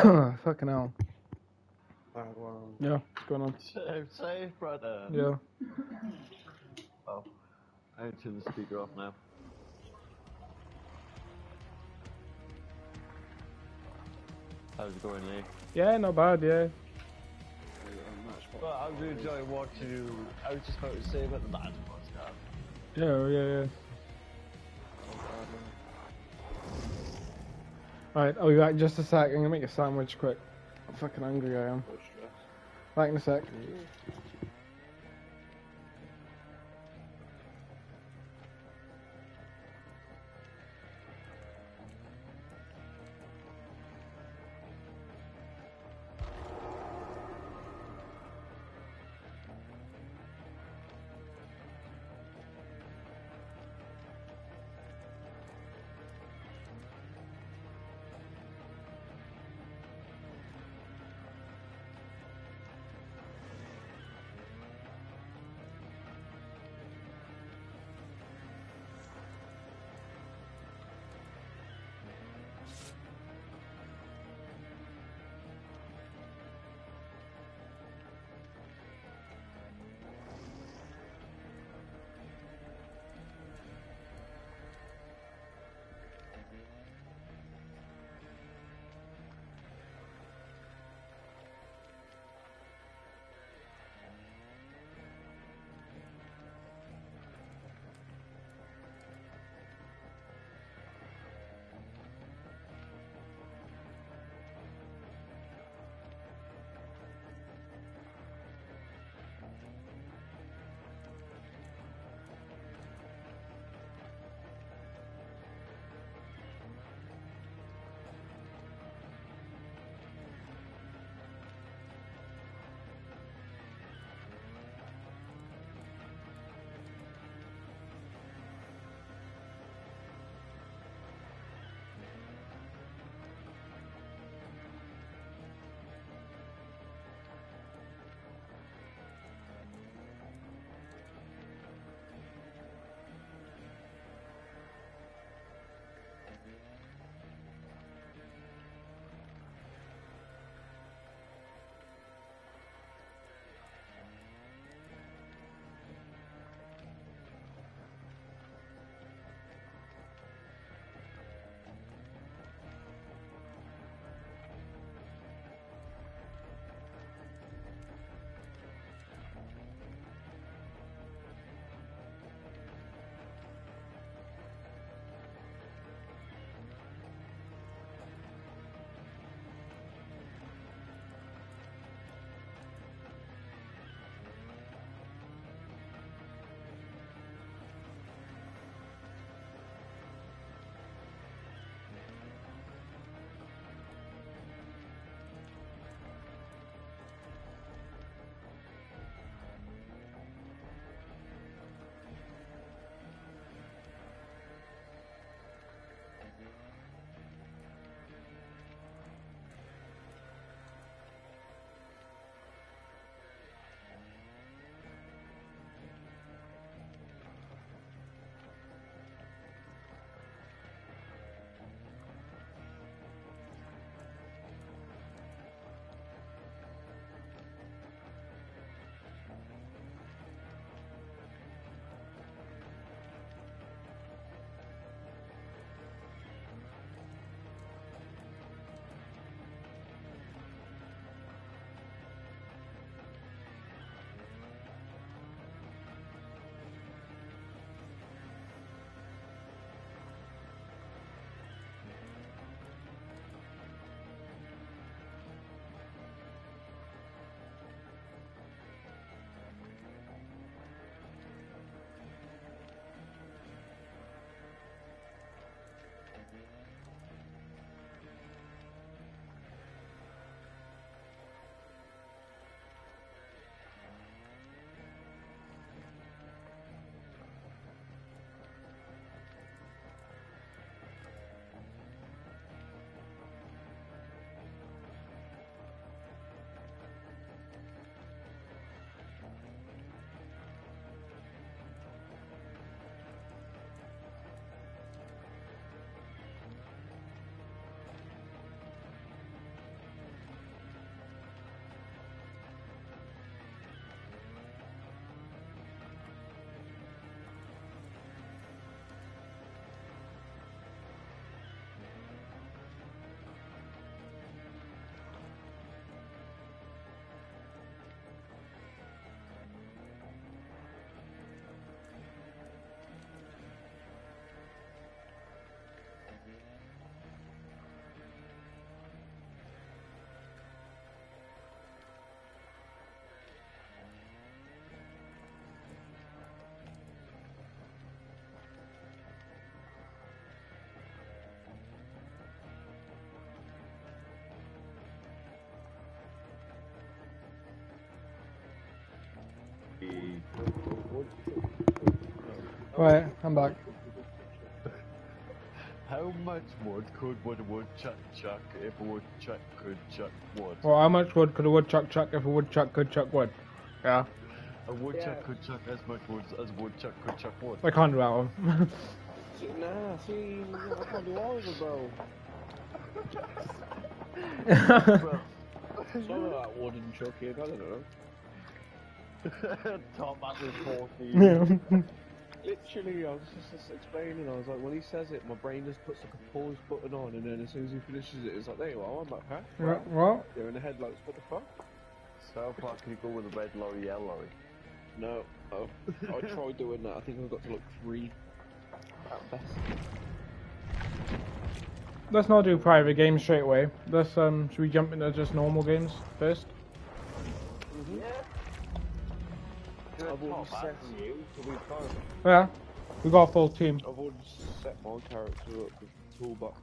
Fucking hell. Bad one. Yeah, what's going on? Safe, safe, brother. Yeah. Oh, I need to turn the speaker off now. How's it going, Lee? Yeah, not bad, yeah. Well, I really enjoy watching you. I was just about to say about the bad podcast. Yeah, oh, yeah, yeah. Alright, I'll be back in just a sec. I'm gonna make a sandwich quick. I'm fucking hungry I am. Back in a sec. Right, I'm back. How much wood could would a woodchuck chuck if a woodchuck could chuck wood? Well, how much wood could a woodchuck chuck if a woodchuck could chuck wood? Yeah, A woodchuck Yeah. could chuck as much wood as a woodchuck could chuck wood. I can't do that one. See, Nah, see, I can't do all of it, bro. Well, Some of that wooden chucking, I don't know. Top up with 14. yeah. Literally, I was just, just explaining, I was like, when he says it, my brain just puts like a pause button on, and then as soon as he finishes it, it's like, there you are, I'm like, huh? Right, Well, You're in the headlights, what the fuck? So far, can you go with a red lorry, yellow lorry? No, oh, I tried doing that, I think I got to like three at best. let's not do private games straight away. Let's um, should we jump into just normal games first? Yeah, we got a full team. I've already set my character up with the toolbox,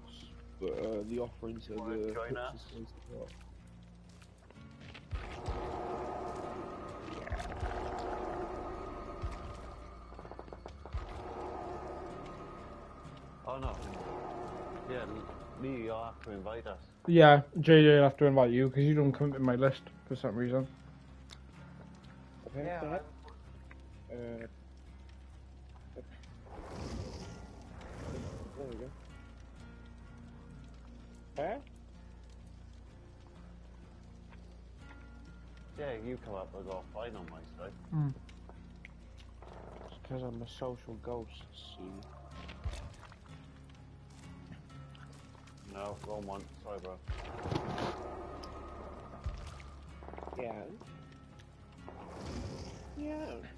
but uh, the offerings are the. pictures. Oh no. Yeah, me, you'll have to invite us. Yeah, JJ will have to invite you because you don't come in my list for some reason. Okay, Yeah, go ahead. Uh, there we go. Huh? Yeah, you come up with all fine on my side. Mm. It's because I'm a social ghost, see. No, wrong one. Sorry, bro. Yeah. Yeah.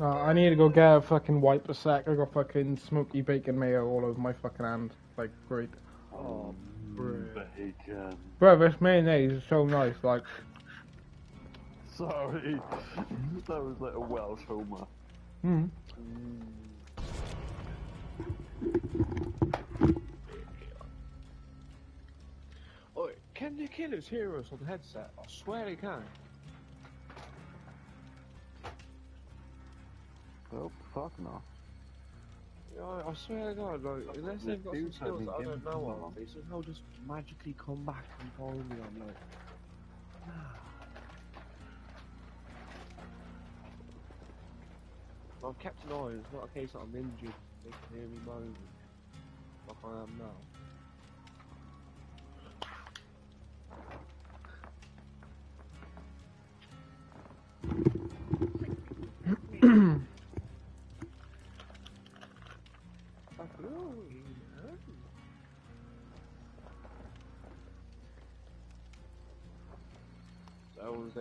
Uh, I need to go get a fucking wipe a sec. I got fucking smoky bacon mayo all over my fucking hand. Like, great. Oh, Bacon. Bro, this mayonnaise is so nice. Like, Sorry. that was like a Welsh homer. mm. Oh, can the killers hear us on the headset? I swear they can. Oh, fuck no. Yeah, I, swear to God, like, unless they've got some skills I don't know of, they somehow just magically come back and find me, I'm like, nah. I've kept an eye. It's not a case that I'm injured. They can hear me moaning, like I am now.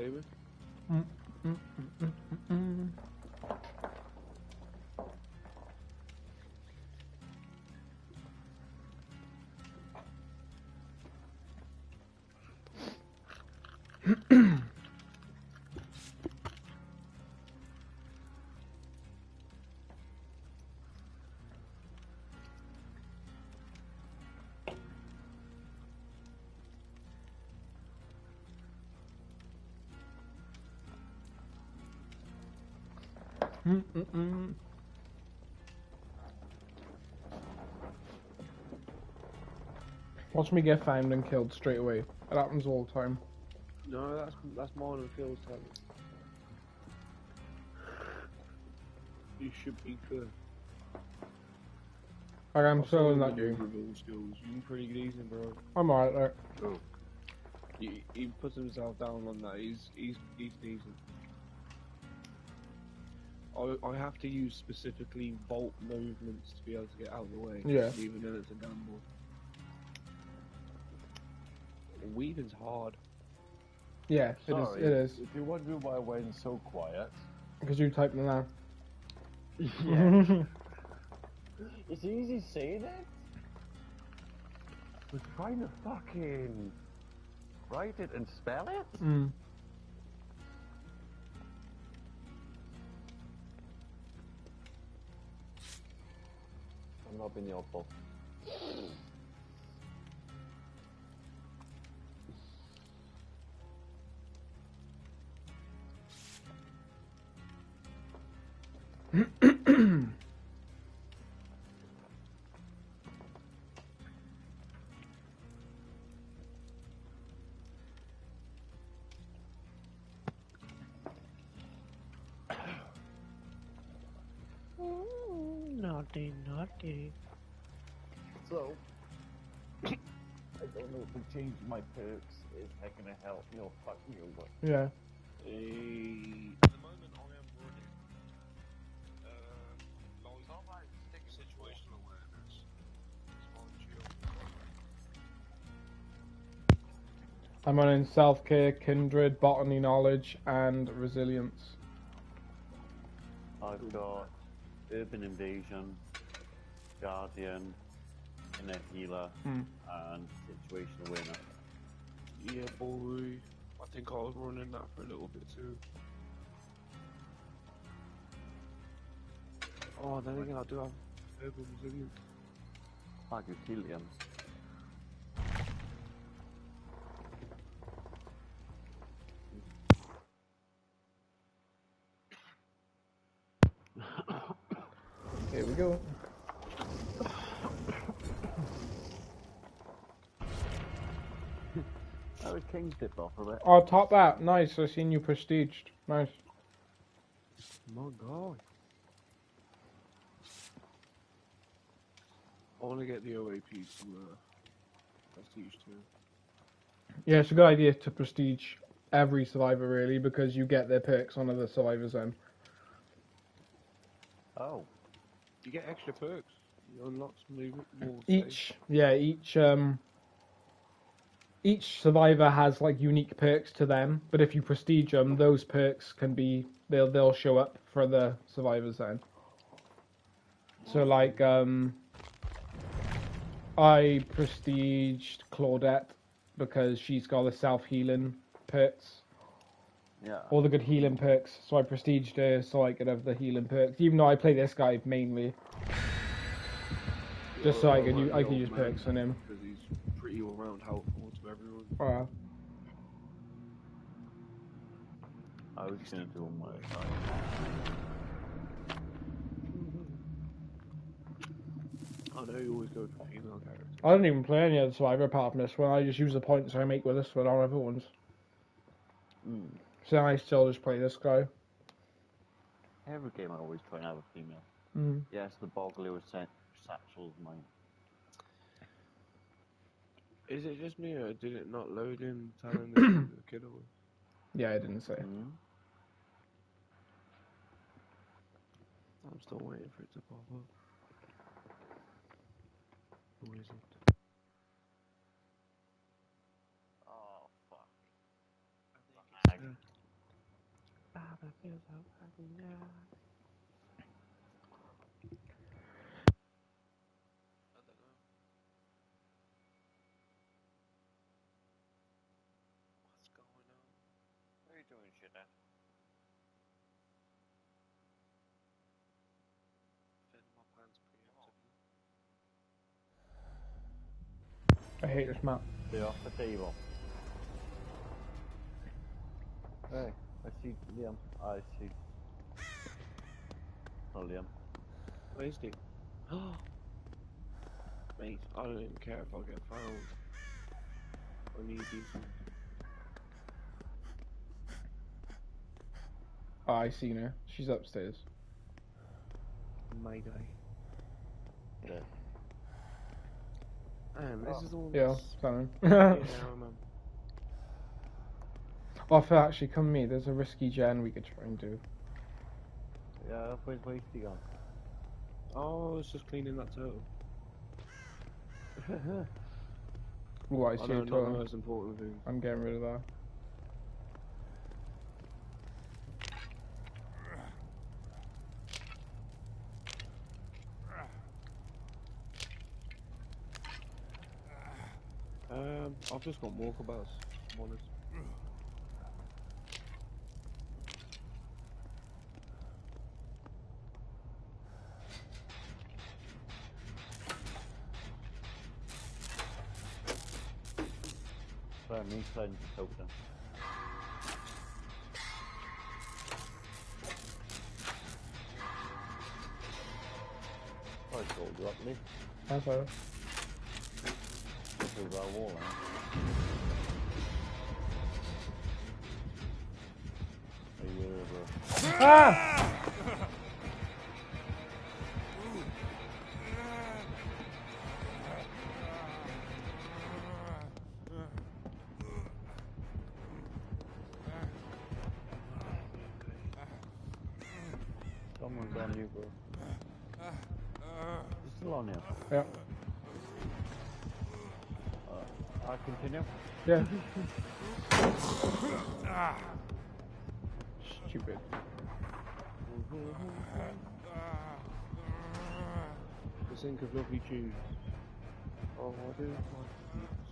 That Mm, mm, mm. Watch me get found and killed straight away. It happens all the time. No, that's that's mine and Phil's time. You should be good. Like, I'm seen in that game. skills. You pretty good easy, bro. I'm alright there. He, he puts himself down on that. He's he's he's decent. I I have to use specifically vault movements to be able to get out of the way. Yeah. Even though it's a gamble. Weaving's hard. Yeah, it is. Sorry. It is. If you're wondering why I went so quiet. Because you typed it now. Yeah. it's easy saying it. We're trying to fucking write it and spell it. mm. I'm not being helpful. Naughty, naughty. So, I don't know if I change my perks. Is that gonna help me or fuck me or what? Yeah. Hey, at the moment, I am running. Uh, like, how about situational awareness? It's my shield. I'm running self care, kindred, botany knowledge, and resilience. I've got urban evasion, guardian, inner healer, Hmm. and situational awareness. Yeah, boy. I think I was running that for a little bit too. Oh, then again, I do have urban resilience. I Here we go. Oh, the king's dipped off a bit. Oh, top that. Nice. I've seen you prestiged. Nice. My god. I want to get the OAP to uh, prestige too. Yeah, it's a good idea to prestige every survivor really because you get their perks on other survivors then. Oh, You get extra perks. You unlock some new more Each, yeah, each um, each survivor has like unique perks to them. But if you prestige them, those perks can be they'll they'll show up for the survivors then. So like um, I prestiged Claudette because she's got the self healing perks. Yeah. all the good healing perks. So I prestiged her so I could have the healing perks. Even though I play this guy mainly, just so I can use, I can use perks on him. Because he's pretty all round helpful to everyone. Uh, I was gonna do on my. I know you always go for female characters. I don't even play any other Survivor apart from this one. I just use the points I make with this one on other ones. Mm. So I still just play this guy. Every game I always try and have a female. Mm. Yes, the Boggly was sent satchel's mine. Is it just me or did it not load in telling the, the kid away? Yeah, I didn't say. Mm. I'm still waiting for it to pop up. Who is it? Oh fuck. I Lag. think it's Baba feels so happy now. I. What's going on? What are you doing, shit? Dad? Fed my plans preemptively. I hate this map. They're off the table. Hey, I see Liam. I see. Oh, Liam. Where's he? Mate, I don't even care if I get found. I need decent. Oh, ah, I seen her. She's upstairs. Mayday. Yeah. Man, this Oh. is all Yeah, this- something. Yeah, now, man. oh, actually, come me. There's a risky gen we could try and do. Yeah, where's Wasty gone? Oh, it's just cleaning that turtle. Oh, I I see know, a not the total. most important thing. I'm getting rid of that. Um, I've just got walkabouts. If I'm honest. Sorry, me sliding to token. Oh, it's gold up me. That's all. Through our wall, eh? Are you over? Ah! Stupid. The sink of lovely tunes. Oh, I do want to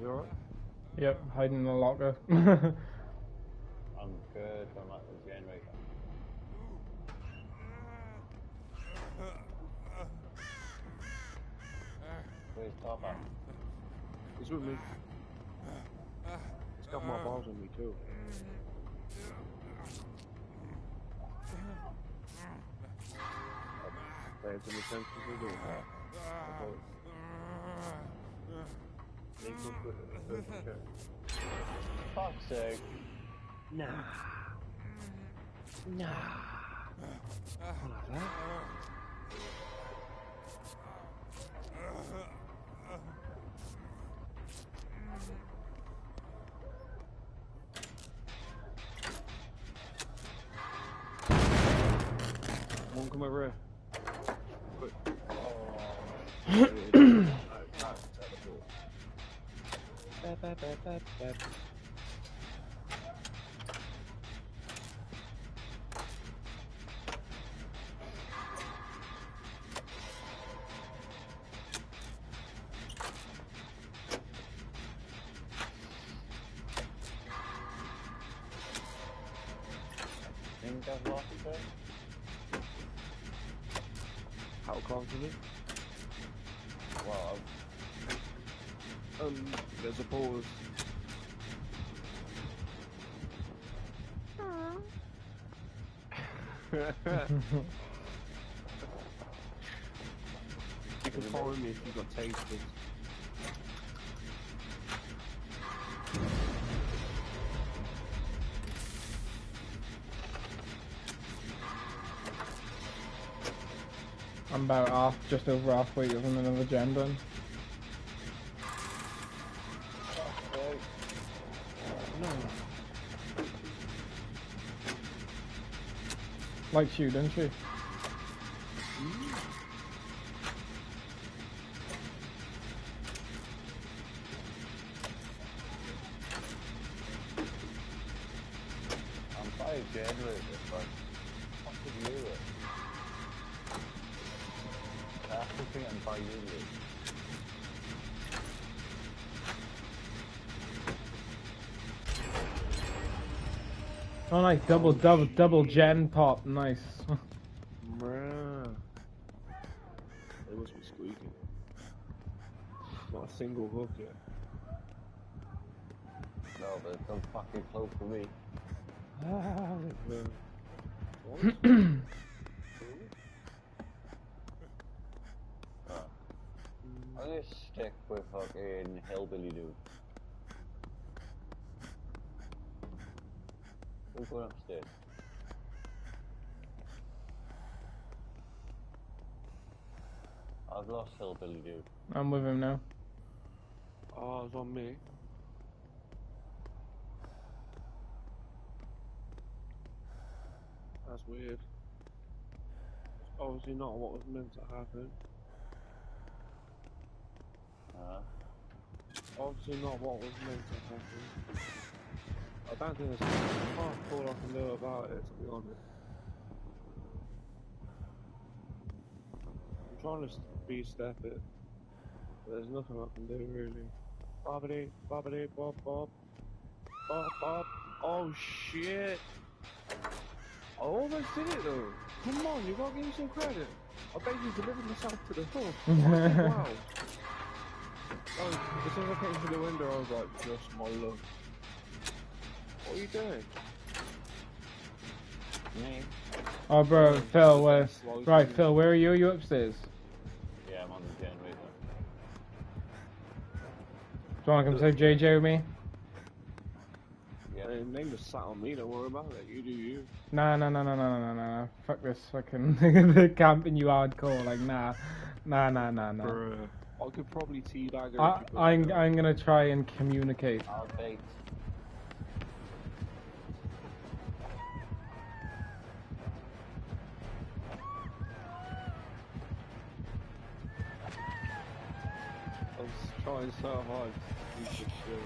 You guys alright? Yep, hiding in the locker. I'm good. I'm at the generator. Where's Topper? He's with me. He's got my balls on me too. Pay attention to the Fuck's sake. Nah. Nah. Not like that. Come come over here. Quick. Bap, bap, bap, bap, you can follow me if you got tasted. I'm about half, just over halfway with another gen done. I've No. Likes you, doesn't she? Double, double, double gen pop. Nice. Bruh. It must be squeaking. Not a single hook yet. No, but it's so fucking close for me. Bruh. I'm gonna stick with fucking Hillbilly Dude. Who's going upstairs? I've lost Hillbilly Dude. I'm with him now. Oh, it's on me. That's weird. It's obviously not what was meant to happen. Uh, Obviously not what was meant to happen. I don't think there's half all I can do about it, to be honest. I'm trying to speed step it, but there's nothing I can do really. Bobbity, bobbity, bob, bob. Bob, bob. Oh shit! I almost did it though. Come on, you've gotta give me some credit. I basically delivered myself to the hook. Wow. Oh, as soon as I came through the window, I was like, just my luck. What are you doing? me? Oh, bro, Phil, where? Right, Phil, where are you? Are you upstairs? Yeah, I'm on the generator. Do you want to come say JJ with me? Yeah, Uh, name just sat on me, don't worry about it. You do you. Nah, nah, nah, nah, nah, nah, nah, nah. Fuck this fucking the camping you hardcore. Like, nah, nah, nah, nah, nah. Bruh. I could probably teabag her. I, if you put I'm I'm gonna try and communicate. I'll bait. Trying so hard to keep it chill.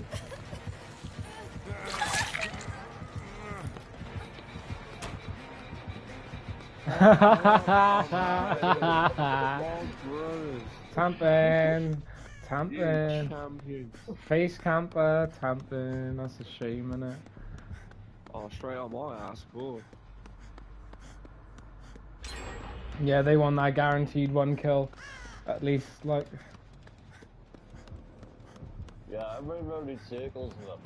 Bog brothers. Tampin, You tampin, champions. face camper, tampin. That's a shame, innit? Oh, straight on my ass, cool. Yeah, they want that guaranteed one kill, at least. Like, Yeah, I run around in circles with them.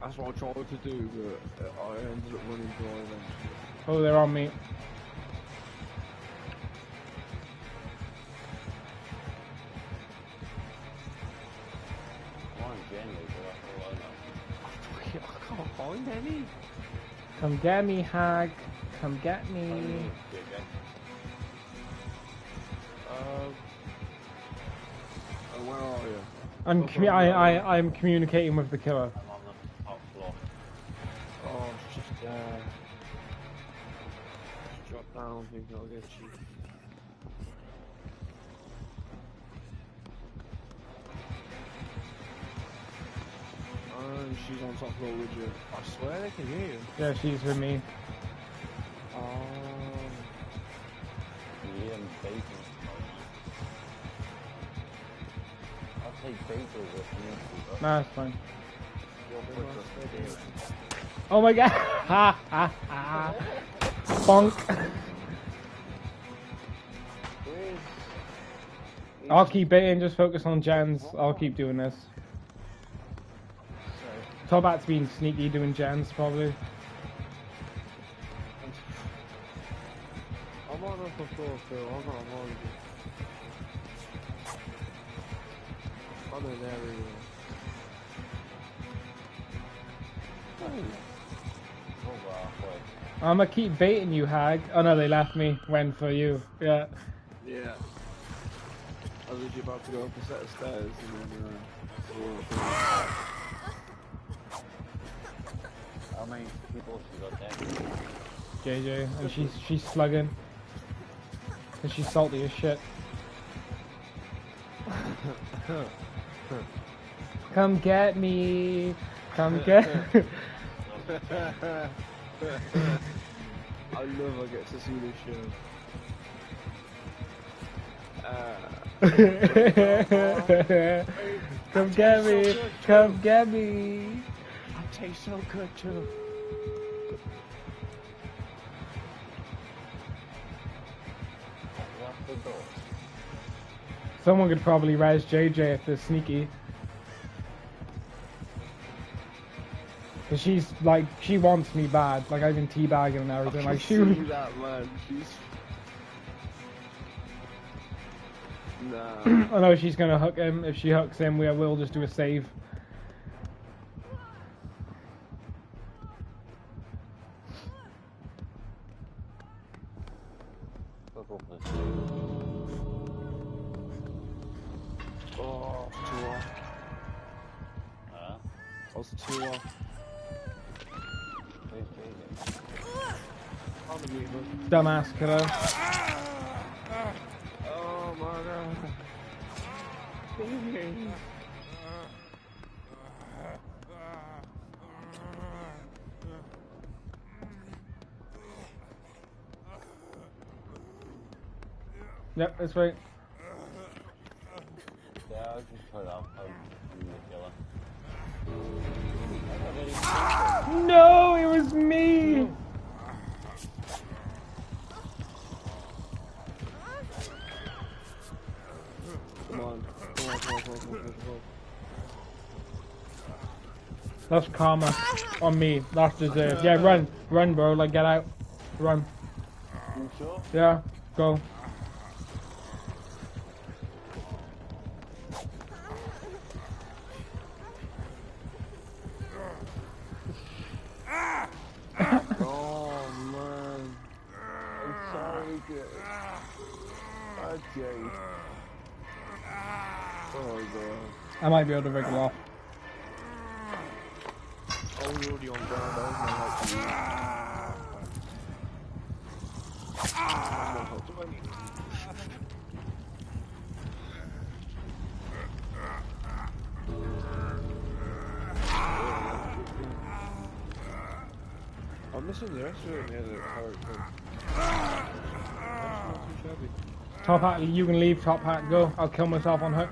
That's what I tried to do, but uh, I ended up running dry eventually. oh, they're on me. I'm on Jenny, but I feel. I can't find any. Come get me, hag. Come get me. Yeah, yeah. Um. uh, where are you? I'm commu- I, I I'm communicating with the killer. I'm on the top floor. Oh, it's just there. Just drop down, think I'll get you. Oh, she's on top floor with you. I swear they can hear you. Yeah, she's with me. Oh. Yeah, I'm take bait over if you need to, Nah, it's fine. but you'll put the stairs. Oh my god! Ha ha ha! Bonk! Where's... I'll keep baiting, just focus on gens. I'll keep doing this. Sorry. Tobat's been sneaky doing gens, probably. I'm on upper floor, Phil. I'm not on you. I'm in there anyway. Over halfway. I'ma keep baiting you, hag. Oh no, they left me. Went for you. Yeah. Yeah. I was literally about to go up a set of stairs and then uh. How many people she got there? JJ, and she's she's slugging. And she's salty as shit. Come get me. Come get. I love I get to see this show. Uh, Come get me. Come get me. I taste so good too. Someone could probably res JJ if they're sneaky. Cause she's like, she wants me bad. Like I've been teabagging and everything. Like she, that man. She's. Nah. I know she's gonna hook him. If she hooks him, we will just do a save. Dumbass killer. Oh my god. Yep, that's right. Karma on me. That's deserved. Yeah, run, run, bro. Like get out, run. You sure? Yeah, go. sorry, Jay. Ah, Jay. Oh my god. I might be able to wriggle off. I was already on ground. I was gonna help you. I'm not helping anyone. I'm Top hat, you can leave. Top hat, go. I'll kill myself on hook.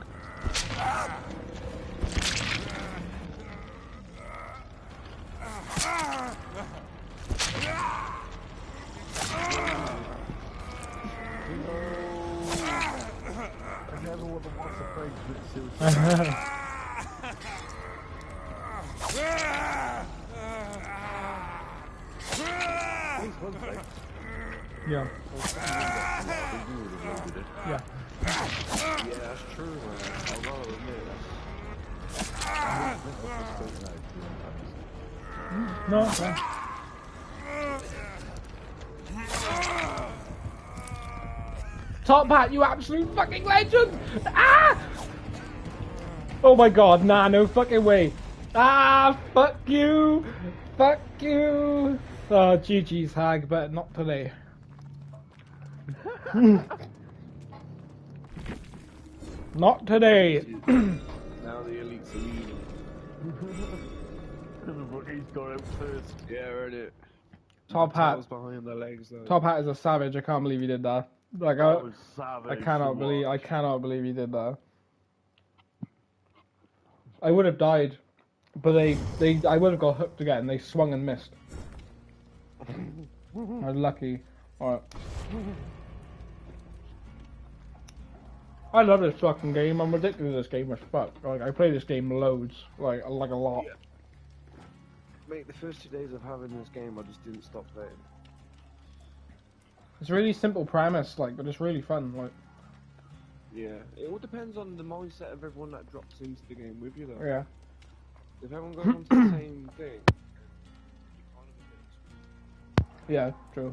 I never would have watched a page with suicide. Please, one thing. yeah, They do would have loaded it. yeah. Yeah, that's true, man. I'll gotta admit I think I was just taking out two times. No, okay. Top hat, you absolute fucking legend! Ah! Oh my god, nah, no fucking way. Ah, fuck you! Fuck you! Oh, GG's hag, but not today. not today. Now the elites are leaving. Everybody's got out first. Yeah, I heard it. Top hat. Tails behind the legs though. Top hat is a savage. I can't believe he did that. Like, I, was savage. I cannot to believe I cannot believe he did that. I would have died, but they they I would have got hooked again. They swung and missed. I was lucky. Alright. I love this fucking game. I'm addicted to this game as fuck. Like I play this game loads, like like a lot. Yeah. Mate, the first two days of having this game, I just didn't stop playing. It's a really simple premise, like, but it's really fun. Like, Yeah, it all depends on the mindset of everyone that drops into the game with you, though. yeah. If everyone goes on to the same thing, Yeah, true.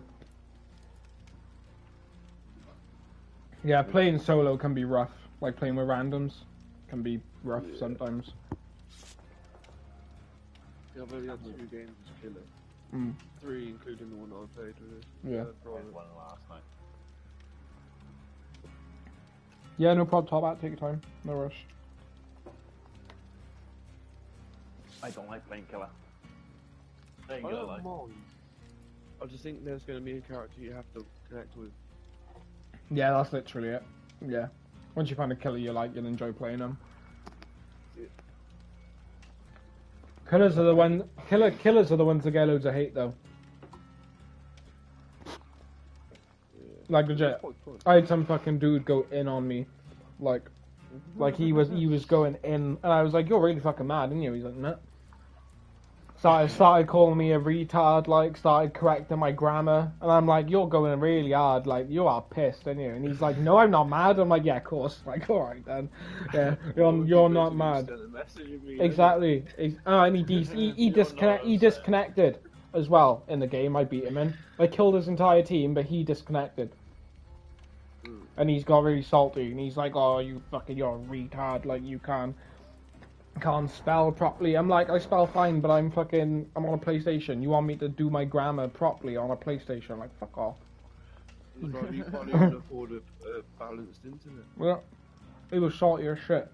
Yeah, playing solo can be rough. Like playing with randoms can be rough Yeah. sometimes. yeah, I've only had two games killer. Mm. Three, including the one that I played with. Yeah. Uh, I private. had one last night. Yeah, no problem. Top out. Take your time. No rush. I don't like painkiller. I ain't I gonna don't lie. mind. I just think there's going to be a character you have to connect with. Yeah, that's literally it. Yeah. Once you find a killer you like, you'll enjoy playing them. Killers are the one. Killer killers are the ones that get loads of hate though. Like legit. I had some fucking dude go in on me, like, like he was he was going in, and I was like, "You're really fucking mad, aren't you?" He's like, "No." Started started calling me a retard, like started correcting my grammar, and I'm like, "You're going really hard, like you are pissed, aren't you?" And he's like, "No, I'm not mad." I'm like, "Yeah, of course." Like, all right then, yeah, you're you're not mad. Sent a message at me, Exactly. Ex- Oh, and he, de- he, he disconnect he disconnected as well in the game. I beat him in. I killed his entire team, but he disconnected. Mm. And he's got really salty, and he's like, "Oh, you fucking, you're a retard. Like you can't, can't spell properly." I'm like, "I spell fine, but I'm fucking, I'm on a PlayStation. You want me to do my grammar properly on a PlayStation? I'm Like, fuck off." You can't even afford a, a balanced internet. Well, he was salty as shit.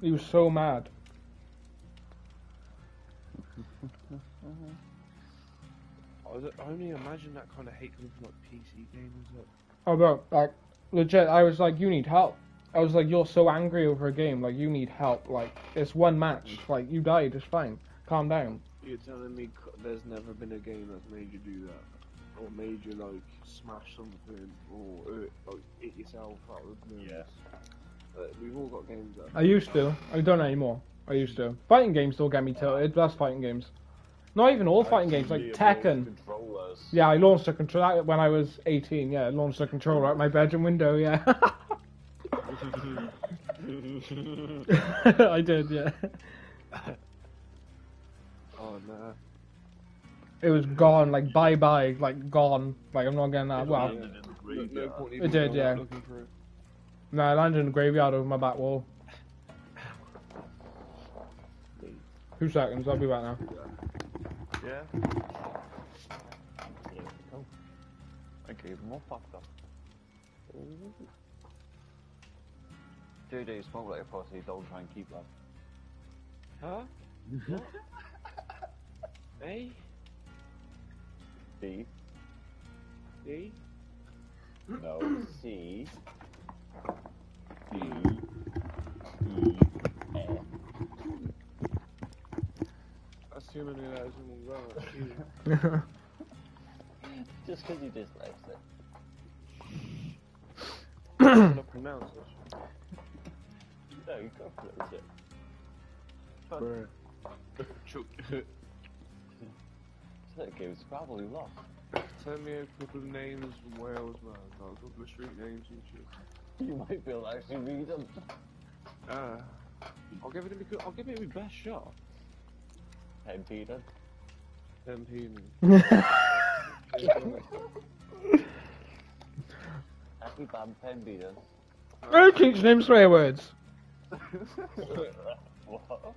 He was so mad. I, was, I only imagine that kind of hate coming from like PC gamers. Like, Oh, bro, like, legit, I was like, you need help. I was like, you're so angry over a game, like, you need help. Like, it's one match. Like, you died, it's fine. Calm down. you're telling me there's never been a game that's made you do that, or made you like smash something, or hurt, like hit yourself out of the Yeah. Uh, we've all got games that. I used to. I don't anymore. I used to. Fighting games still get me tilted. That's fighting games. Not even all fighting games, like Tekken. Yeah, I launched a controller when I was 18. Yeah, I launched a controller out my bedroom window. Yeah, I did. Yeah. oh no. it was gone, like bye bye, like gone. Like I'm not getting that. It Well, landed in the No, no graveyard. point It did, yeah. Looking for it. no, I landed in the graveyard over my back wall. Two seconds, I'll be back now. Yeah. Yeah, oh. cool. Okay, more fucked up. JJ, smoke like a pussy, don't try and keep that. Huh? Hey? B. D? No. C. D. E. F. That's too many letters in one go. Just because you dyslexic. I'm not pronounce it. No, you go for it, shit. Chuck. That game's probably lost. Tell me a couple of names from Wales, man. Not a couple of street names and shit. You might be able to actually read them. Ah. I'll give it a good, I'll give it my best shot. Hey, Peter. Ten Happy bad pen Peter. I'm teaching him swear words. What?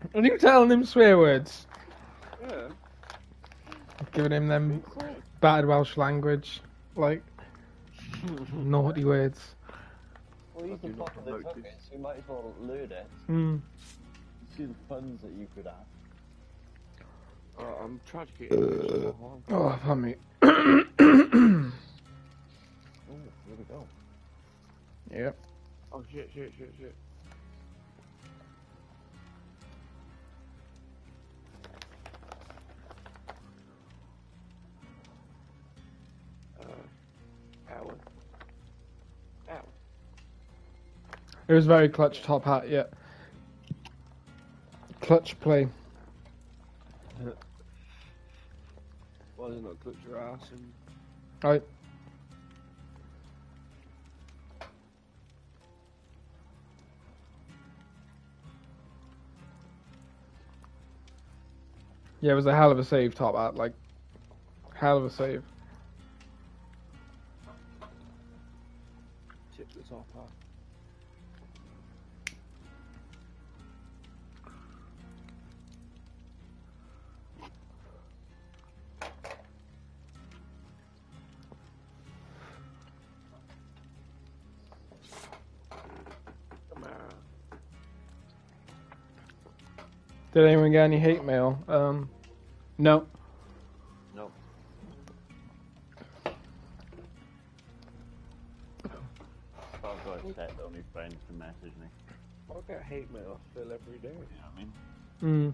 And you telling him swear words. Yeah. Giving him them bad Welsh language, like naughty words. Well, you I do can not fuck the promote tuckers, this. you might as well learn it. Mm. See the puns that you could have. Uh, I'm trying to get English. Oh, pardon me. Oh, here we go. yep. Oh shit, shit, shit, shit. Alan. Alan. It was very clutch top hat, yeah. Clutch play. Why did not clutch your ass and Right. Yeah, it was a hell of a save, top hat. Like, hell of a save. Did anyone get any hate mail? Um, no. Nope. I've got it set only friends to message me. I get hate mail off Phil every day. You know what I mean? Mm.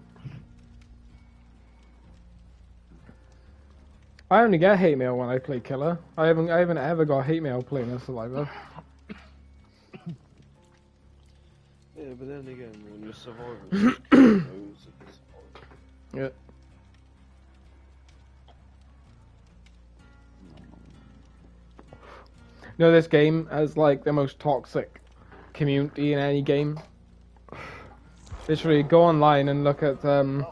I only get hate mail when I play killer. I haven't, I haven't ever got hate mail playing as survivor. Yeah, but then again, when you're surviving, who knows if it's surviving? Yeah. You know, this game has like the most toxic community in any game. Literally, go online and look at um,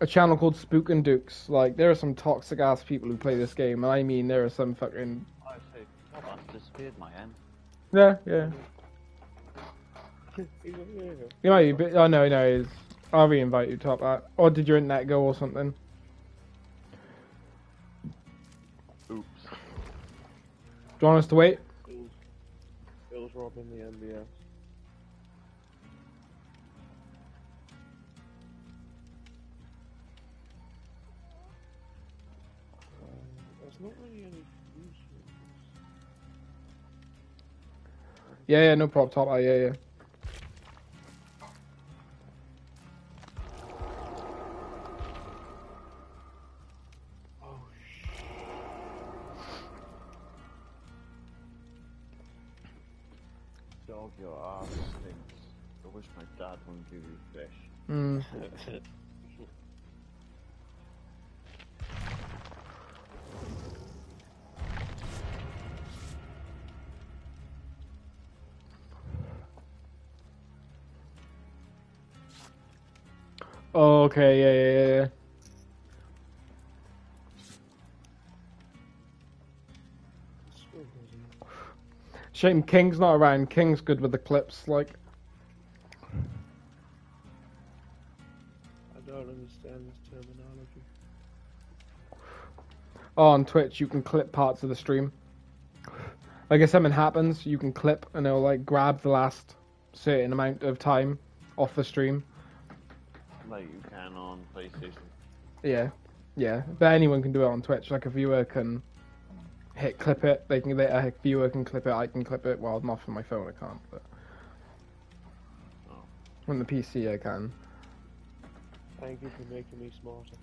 a channel called Spook and Dukes. Like, there are some toxic ass people who play this game, and I mean, there are some fucking I say, oh, that's disappeared my end. yeah, yeah. He's like, yeah. You might be, oh no, no, he's. I'll re-invite you, top that. Or did your internet go or something? Oops. Do you want us to wait? Phil's, Phil's robbing the MBS. Uh, there's not really any use for this. Yeah, yeah, no problem, top. that, Yeah, yeah. Mm. oh, okay, yeah, yeah, yeah. Shame King's not around. King's good with the clips, like. Don't understand this terminology. oh, on Twitch, you can clip parts of the stream. Like, if something happens, you can clip and it'll like grab the last certain amount of time off the stream. Like you can on PlayStation. Yeah, yeah. But anyone can do it on Twitch. Like a viewer can hit clip it. They can. They, a viewer can clip it. I can clip it. Well, not from my phone. I can't. But Oh. from the PC, I can. Thank you for making me smarter.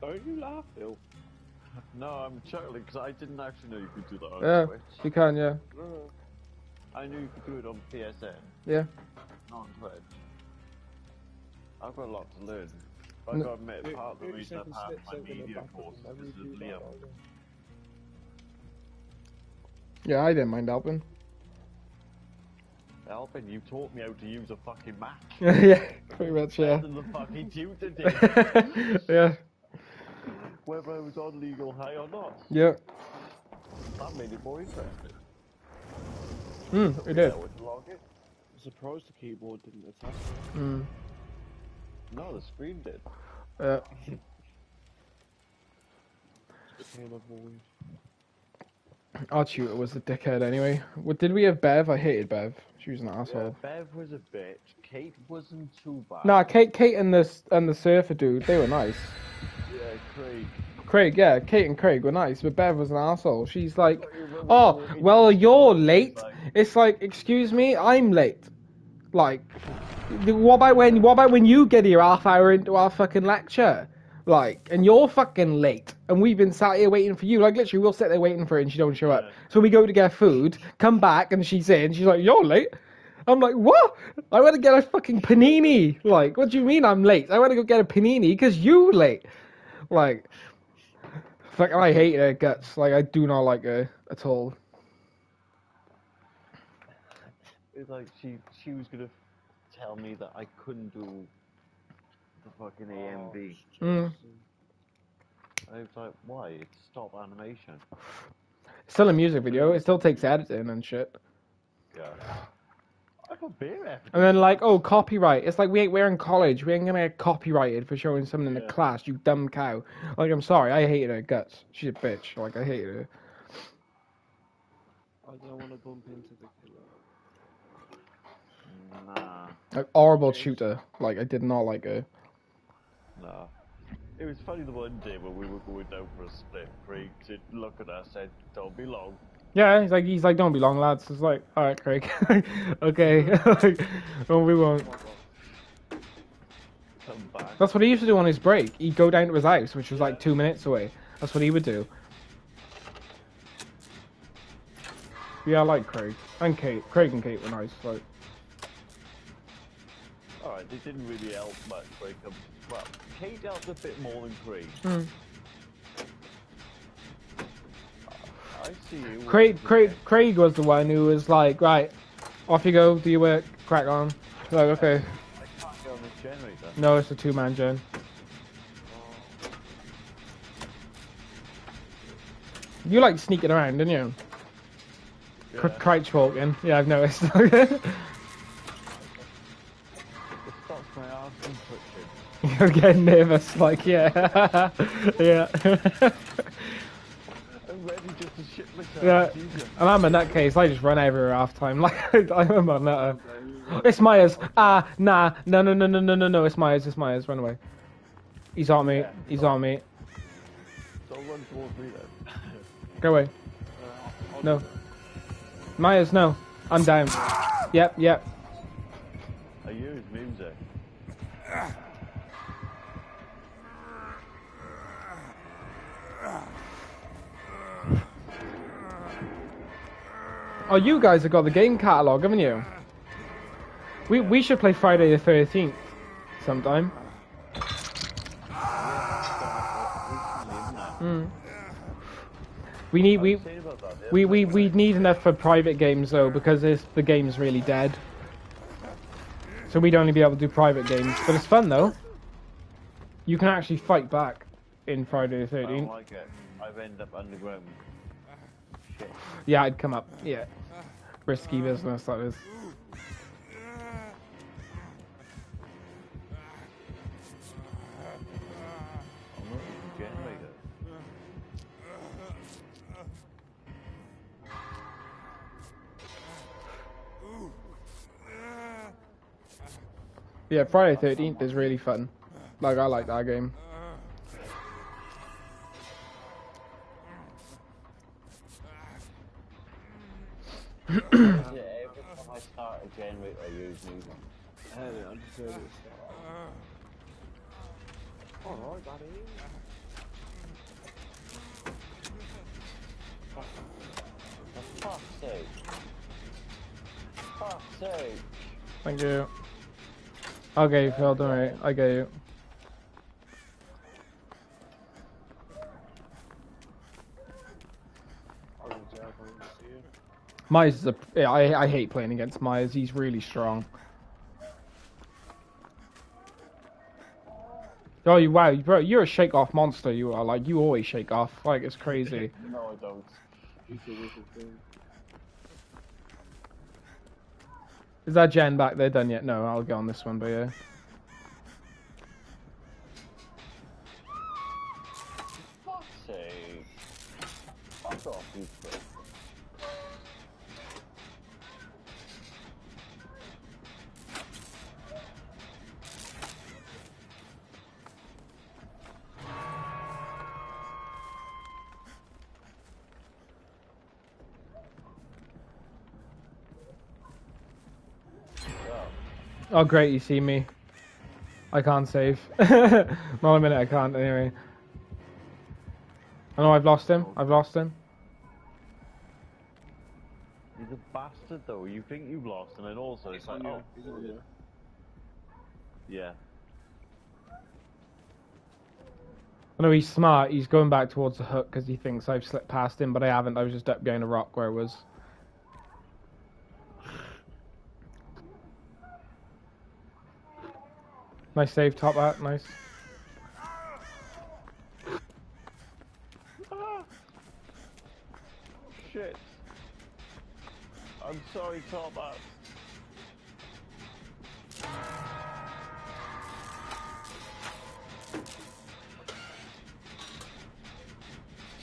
Don't you laugh, Phil. No, I'm chuckling because I didn't actually know you could do that on Yeah, Twitch. you can. Yeah, No. I knew you could do it on PSN, yeah. not on Twitch. I've got a lot to learn. But No. I've got to admit, part of the reason I've slips passed my media BTEC course is because of Liam. Yeah, I didn't mind helping. Alvin, you taught me how to use a fucking Mac. yeah, pretty much. Yeah. the fucking tutor did. yeah. Whether I was on legal high or not. Yeah. That made it more interesting. Hmm. It did. I would log it. I'm surprised the keyboard didn't attack. Hmm. No, the screen did. Yeah. Became a void. Our tutor was a dickhead anyway. What did we have Bev? I hated Bev. She was an Yeah, asshole. Bev was a bitch. Kate wasn't too bad. Nah, Kate, Kate and the and the surfer dude, they were nice. Yeah, Craig. Craig, yeah, Kate and Craig were nice, but Bev was an asshole. She's like, oh, well, you're late. It's like, excuse me, I'm late. Like, what about when? What about when you get here half hour into our fucking lecture? Like, and you're fucking late, and we've been sat here waiting for you. Like, literally, we'll sit there waiting for her, and she don't show up. Yeah. So we go to get food, come back, and she's in. She's like, "You're late." I'm like, "What? I want to get a fucking panini." Like, what do you mean I'm late? I want to go get a panini because you late. Like, fuck, I hate her guts. Like, I do not like her at all. It's like she she was gonna tell me that I couldn't do fucking AMV. Mm. I was like, why? It's stop animation. Still a music video. It still takes editing and shit. Yeah. I got beer after. And then like, oh, copyright. It's like we ain't we're in college. We ain't gonna get copyrighted for showing someone in the Yeah. class. You dumb cow. Like, I'm sorry. I hated her guts. She's a bitch. Like, I hated her. I don't want to bump into the killer. Nah, Like, horrible shooter. Like, I did not like her. Nah. It was funny the one day when we were going down for a split. Craig did look at us, said, "Don't be long." Yeah, he's like, he's like, don't be long, lads. It's like, all right, Craig. okay, like, oh, we won't. That's what he used to do on his break. He'd go down to his house, which was like two minutes away. That's what he would do. Yeah, I like Craig and Kate. Craig and Kate were nice. Like, All right, they didn't really help much. Craig, um, well, helped a bit more than Craig. Hmm. I see you. Craig, Craig, Craig was the one who was like, right, off you go, do your work, crack on. Like, okay, I can't get on this generator. no, it's a two-man gen. You like sneaking around, didn't you? Yeah. Crouch walking. Yeah, I've noticed. You're getting nervous, like, yeah. yeah. I'm ready just to shit myself. yeah. And I'm a nutcase, I just run everywhere half time. Like, I'm a nutter. It's Myers. Ah, nah. No, no, no, no, no, no, no. It's Myers. It's Myers. Run away. He's on me. He's on me. Don't run towards me then. Go away. No. Myers, no. I'm down. Yep, yep. I use music. Oh, you guys have got the game catalog, haven't you? We we should play Friday the Thirteenth sometime. Hmm. We need we Say about that, yeah? we we we need enough for private games though because the game's really dead. So we'd only be able to do private games, but it's fun though. You can actually fight back. in Friday the I don't 13th. like it. I've ended up underground. Shit. Yeah, I'd come up. Yeah. Risky business, that is. Yeah, Friday 13th is really fun. Like, I like that game. I start a generator, I use new one. Hell yeah, I just heard it start. Alright, buddy. For fuck's sake. Fuck's sake. Thank you. Phil, don't worry. I get you. I was there, I didn't see it. Myers is a. I, I hate playing against Myers. He's really strong. Oh, you wow, bro! You're a shake off monster. You are like you always shake off. Like it's crazy. No, I don't. You feel thing. Is that gen back there done yet? No, I'll go on this one, but yeah. Oh, great, you see me. I can't save. Not a minute, I can't anyway. I know I've lost him. I've lost him. He's a bastard though. You think you've lost, him and also it's like, Yeah, oh, yeah. I know he's smart. He's going back towards the hook because he thinks I've slipped past him, but I haven't. I was just up behind a rock where I was. Nice save, top hat. Nice. Ah! Shit. I'm sorry, Top Hat.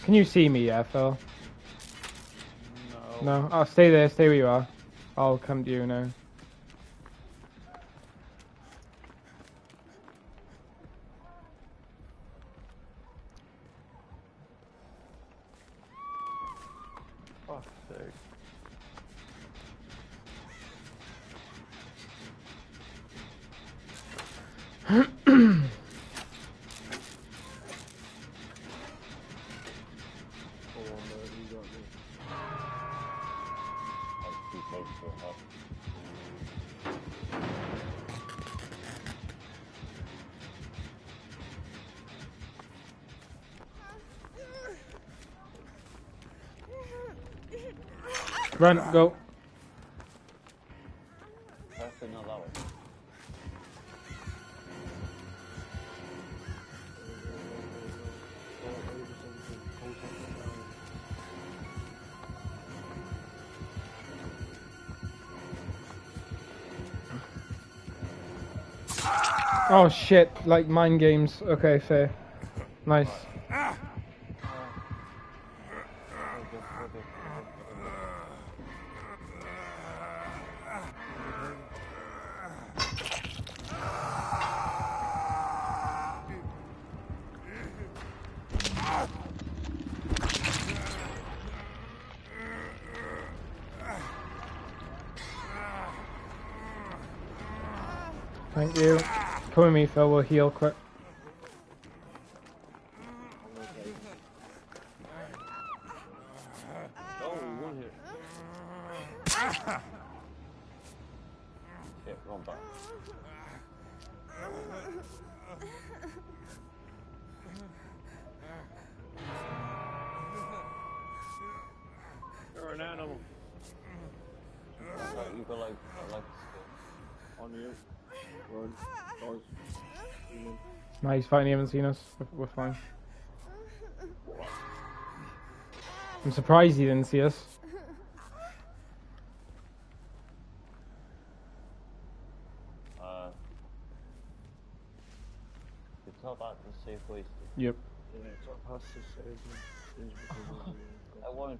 Can you see me, yeah, Phil? No. No. Oh, stay there. Stay where you are. I'll come to you now. Run, go. Oh shit! Like mind games. Okay, fair. Nice. Phil. Uh, we'll heal quick. fine, he hasn't seen us. We're fine. I'm surprised he didn't see us. Safe. Yep. Yeah, it's past the I wanted.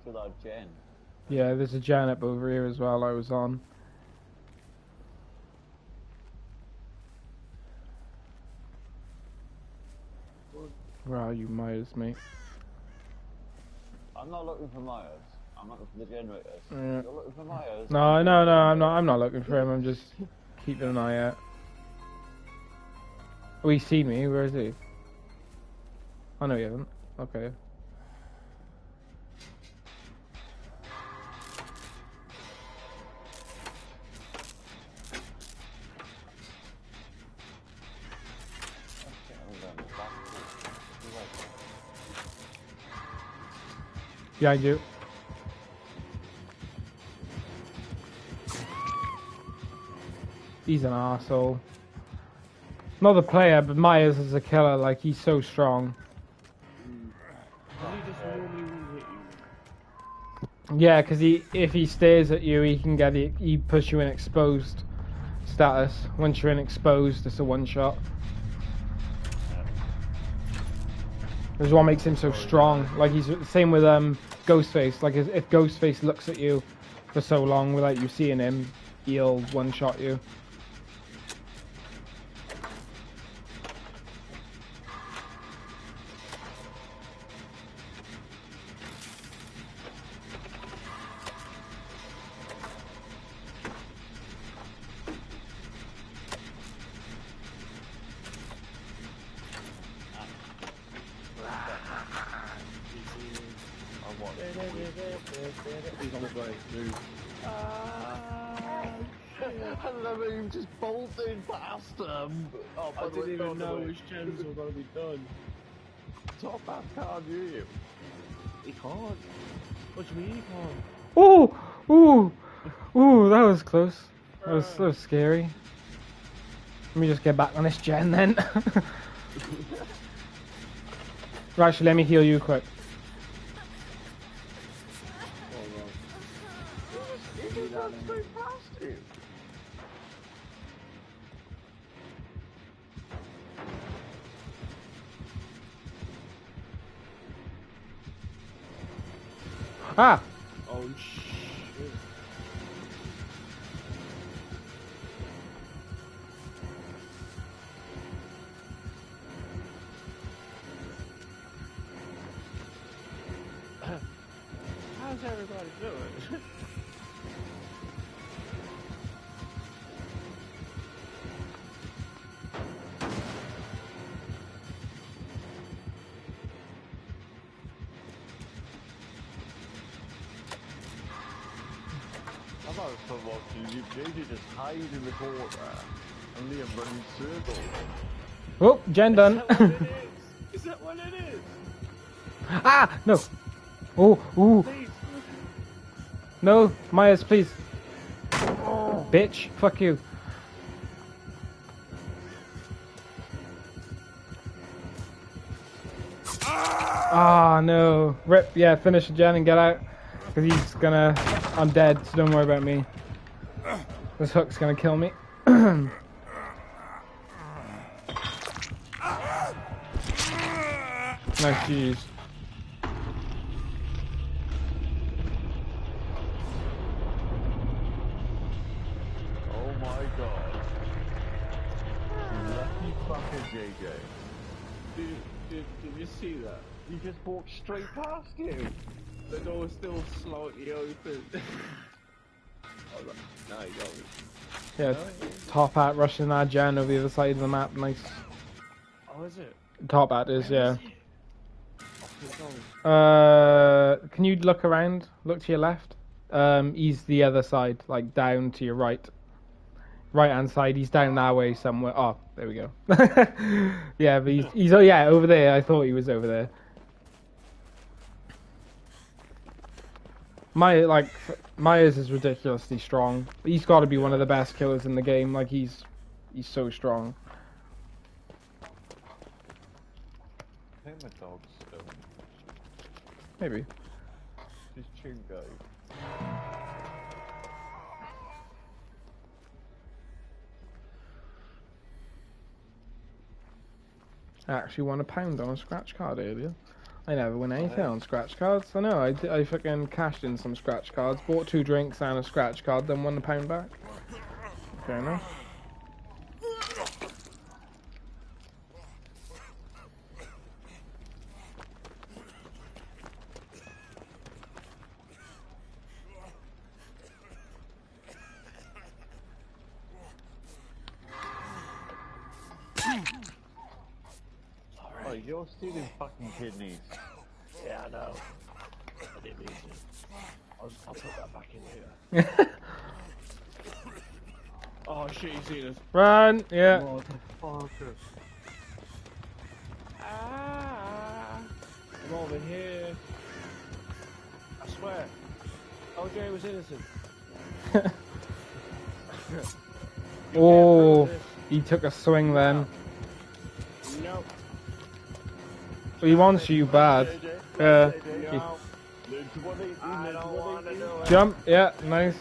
Yeah, there's a Janet over here as well I was on. Are mate? I'm not looking for Myers. I'm looking for the generators. Yeah. You're looking for Myers. No, no, no. I'm not. I'm not looking for him. I'm just keeping an eye out. Oh, he's seen me. Where is he? Oh no, he hasn't. Okay, Behind you. He's an asshole. Not the player, but Myers is a killer. Like he's so strong. Yeah, because he if he stares at you, he can get it. He puts you in exposed status. Once you're in exposed, it's a one shot. Is what makes him so strong. Like he's the same with um Ghostface. Like if if Ghostface looks at you for so long without you seeing him, he'll one shot you. He can't. What do you mean he can't? Ooh, ooh, ooh! That was close. That was so scary. Let me just get back on this gen then. right, actually, let me heal you quick. Oh He just ran straight past you. No. Oh JJ just in the corner and Liam running circles. Oh, gen done. Is that what it is? Is that what it is? ah! No! Oh, ooh! Please. No! Myers, please! Bitch! Fuck you! Ah, no. Rip, yeah, finish the gen and get out. Because he's gonna. I'm dead, so don't worry about me. This hook's gonna kill me. nice, jeez. Oh my god. Lucky fucker, JJ. Did, did, did you see that? You just walked straight past you. The door was still slightly open. Yeah, top hat rushing that gen over the other side of the map. Nice. Oh, is it? Top hat is, yeah. Off his own. Uh, can you look around? Look to your left. Um, he's the other side, like down to your right. Right hand side. He's down that way somewhere. Oh, there we go. yeah, but he's he's oh yeah over there. I thought he was over there. My like Myers is ridiculously strong. He's got to be one of the best killers in the game. Like he's he's so strong. I think my dog's still. Maybe. this tune go? I actually won a pound on a scratch card earlier. I never win anything on scratch cards. I know. I, I fucking cashed in some scratch cards, bought two drinks and a scratch card, then won the pound back. Fair enough. You're stealing fucking kidneys. Yeah, I know. I didn't mean to. I'll, I'll put that back in here. Oh shit, you seen us. Run! Yeah. Motherfucker. Ah, I'm over here. I swear. OJ was innocent. Oh, he took a swing then. Nope. He wants you bad. Uh, it. Jump. Yeah, nice.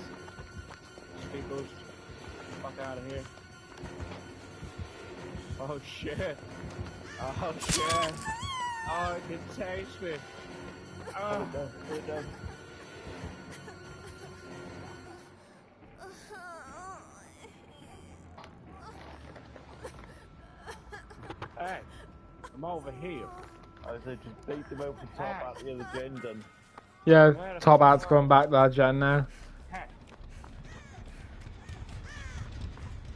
Fuck out of here. Oh shit. Oh shit. Oh, it can taste me. Oh, hey. I'm over here. I said just beat them over the top out the other gen done. Yeah, top hat's going back to that gen now.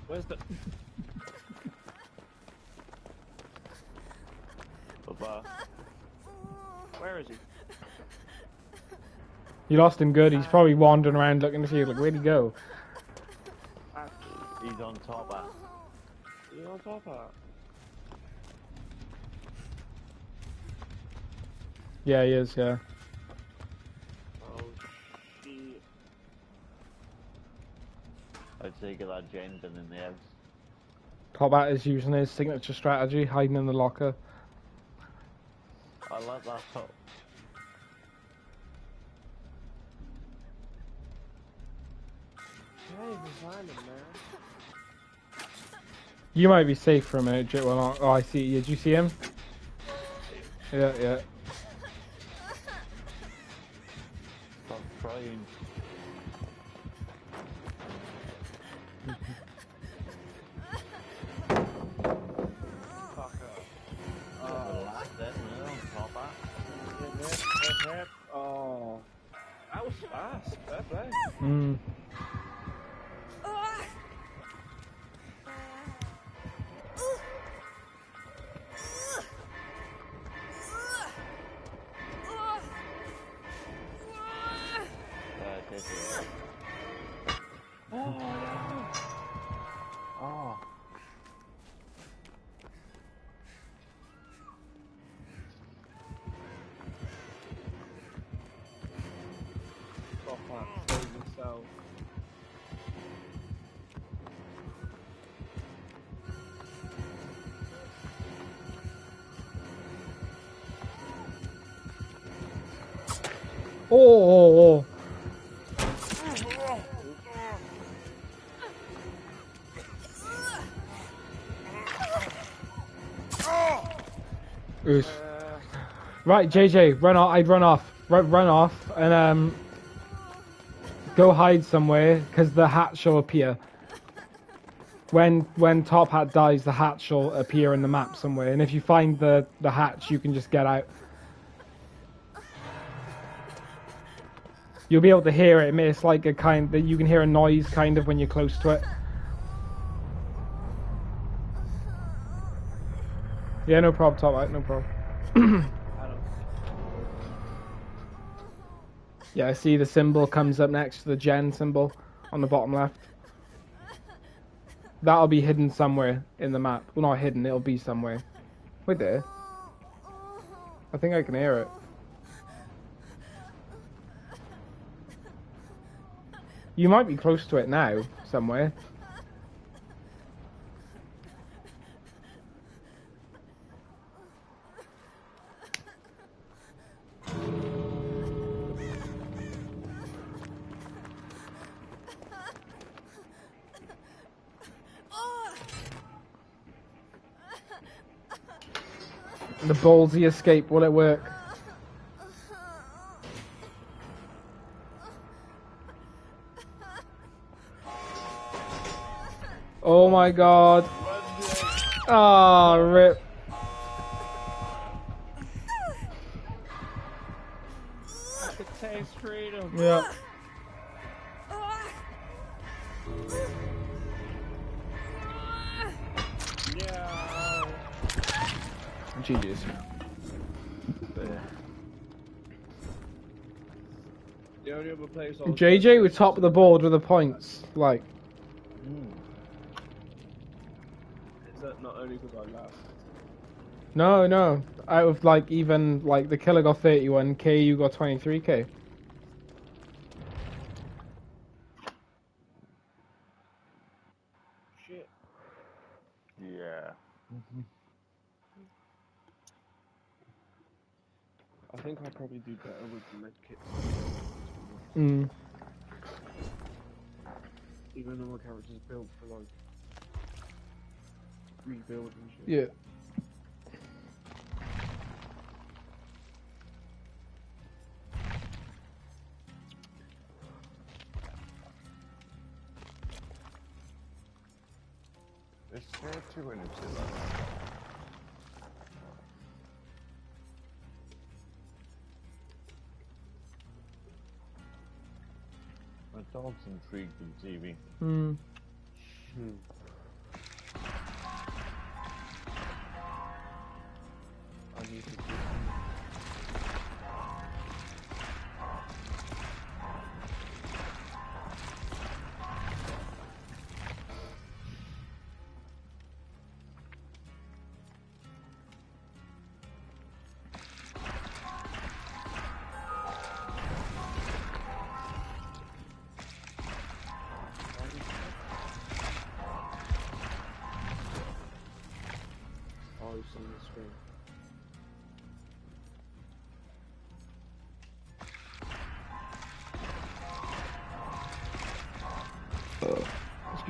Where's the... Bye-bye. Where is he? You lost him good. He's probably wandering around looking to see you. Like, where'd he go? Ah, He's on top out. He's on top of Yeah, he is. Yeah. Oh shit. I'd say get that done in the house. Top hat is using his signature strategy, hiding in the locker. I like that top. Can't even find him, man. You might be safe for a minute, Jit. Well, oh, I see. Did you see him? Yeah, yeah. Hip. Oh. That was fast. Fair play. Mm. Right, JJ, run off. I'd run off. Run, run off and um, go hide somewhere because the hatch will appear. When when Top Hat dies, the hatch will appear in the map somewhere, and if you find the the hatch, you can just get out. You'll be able to hear it. It's like a kind that you can hear a noise kind of when you're close to it. Yeah, no problem, Top Hat, no problem. Yeah, I see the symbol comes up next to the gen symbol on the bottom left. That'll be hidden somewhere in the map. Well, not hidden, it'll be somewhere. Wait there. I think I can hear it. You might be close to it now, somewhere. Ballsy escape, will it work? Oh my god. Ah, rip. I could taste freedom. Yeah. Was JJ was top of the board with the points. Like, Is that not only because I laughed? no, no. Out of like even like the killer got 31k, you got 23k. Shit. Yeah. I think I'll probably do better with the med kit. Mm. Even though my character's built for like rebuild and shit. Yeah. My dog's intrigued with TV. Mm. Hmm.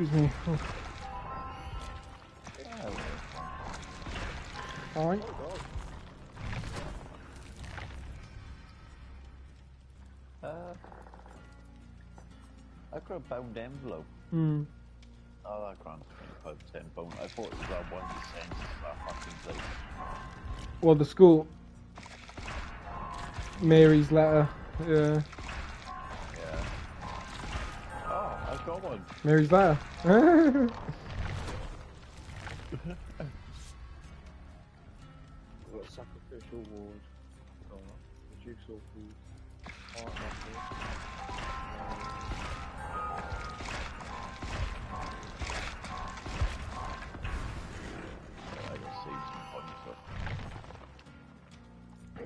Excuse me. Alright. uh, I got a bound envelope. Mm. Oh, 25 10 bone. I thought it was 1 percent that fucking place. Well, the school. Mary's letter. Yeah. Mary's. I've got sacrificial ward. The jigsaw food.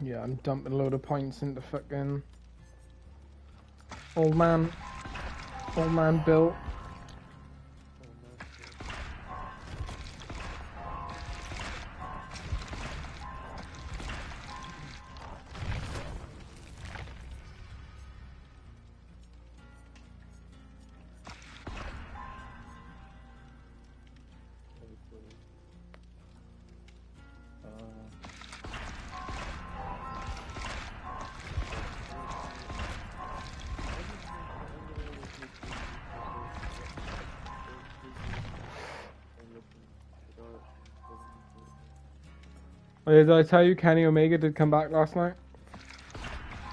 Yeah, I'm dumping a load of points into fucking. Old man. Old man Bill. Did I tell you Kenny Omega did come back last night?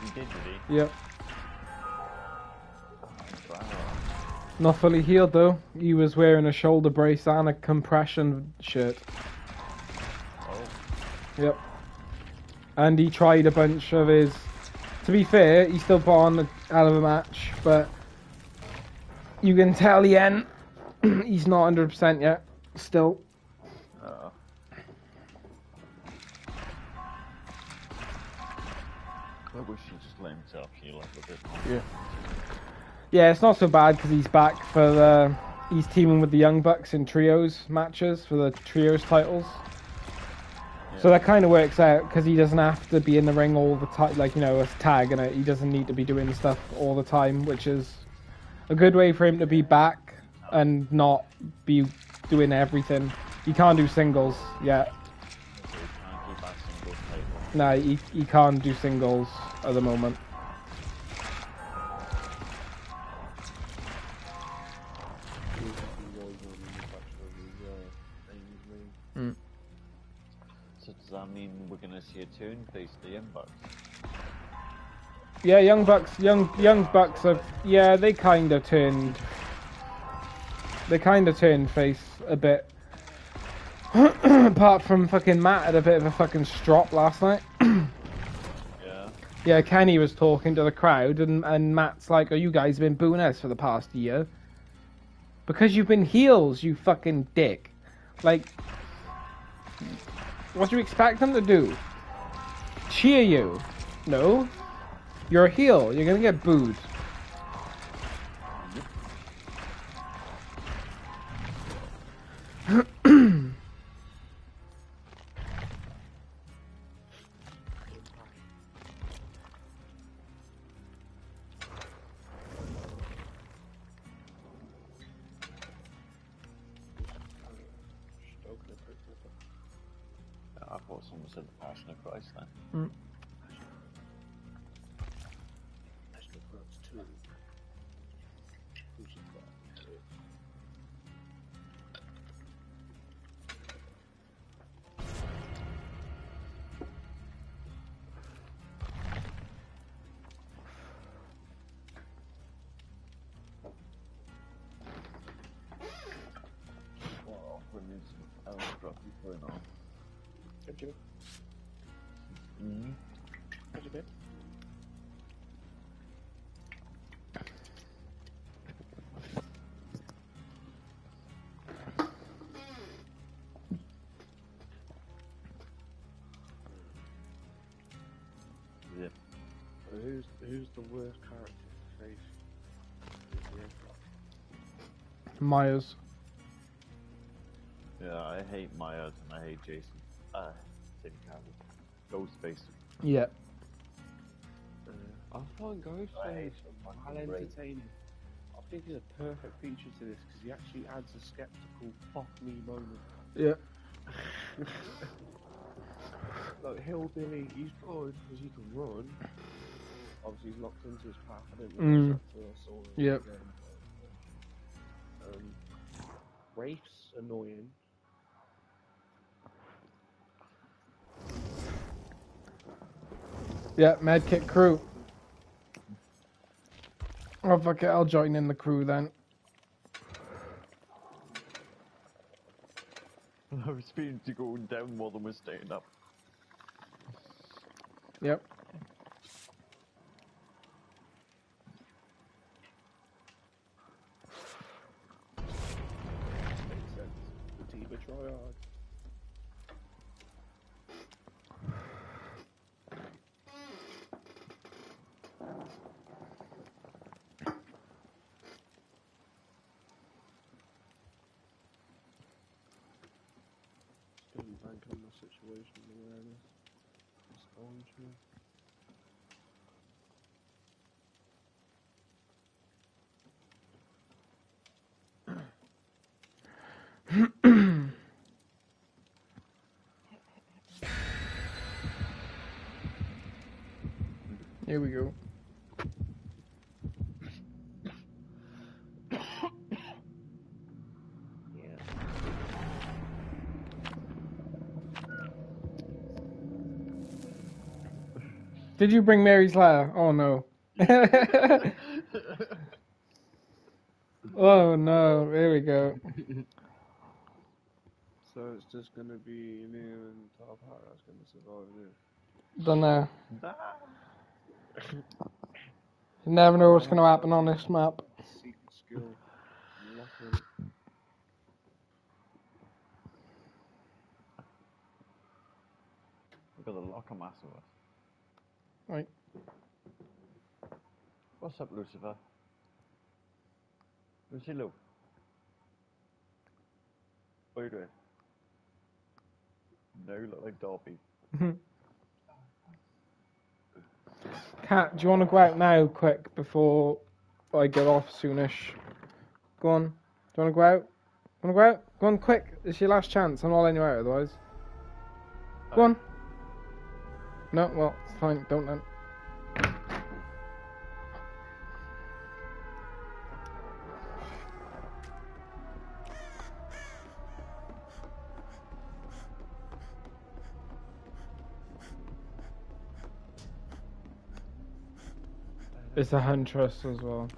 Did, did he? Yep. Wow. Not fully healed though. He was wearing a shoulder brace and a compression shirt. Oh, Yep. And he tried a bunch of his. To be fair, he still put on hell of a match, but you can tell the end. he's not 100% yet. Still. Let himself heal a bit. Yeah. Yeah, it's not so bad because he's back for the. He's teaming with the Young Bucks in trios matches for the trios titles. So that kind of works out because he doesn't have to be in the ring all the time, like you know, a tag, and. He doesn't need to be doing stuff all the time, which is a good way for him to be back and not be doing everything. He can't do singles yet. So he can't do back Nah, he, he can't do singles at the moment. Mean we're gonna see a turn face the Young Bucks? Yeah, young bucks, young young bucks have yeah they kind of turned. They kind of turned face a bit. Apart from fucking Matt had a bit of a fucking strop last night. Yeah. Yeah, Kenny was talking to the crowd, and, and Matt's like, "Oh, you guys been booing us for the past year because you've been heels, you fucking dick. Like, what do you expect them to do? Cheer you? No, you're a heel. You're gonna get booed." Myers. Yeah, I hate Myers and I hate Jason. Uh, Tim Campbell. Ghostface. Yeah. Uh, I find I hate Ghostface him well great. entertaining. I think he's a perfect feature to this because he actually adds a skeptical fuck me moment. Yeah. Like Hillbilly, he's good because he can run. Obviously, he's locked into his path. I didn't Mm. know that I saw him Yep. again. Um, Wraith's annoying. Yeah, Medkit crew. Oh fuck it, I'll join in the crew then. I was feeling to going down more than we're staying up. Yep. The Tiba Triad. Still bank on the situation awareness. Exposure. Here we go. Did you bring Mary's letter? Oh no. oh no, here we go. So it's just gonna be Neil and Top Hat that's gonna survive this. Don't know. You never know what's gonna happen on this map. Secret skill. Lock it. We've got the locker mass of us. Right. What's up, Lucifer? Lucy Lou. What are you doing? No, you look like Dobby. Cat, do you want to go out now, quick, before I get off soonish? Go on. Do you want to go out? Want to go out? Go on, quick. It's your last chance. I'm not letting you out otherwise. Go on. No, well, fine. Don't then. It's a huntress as well.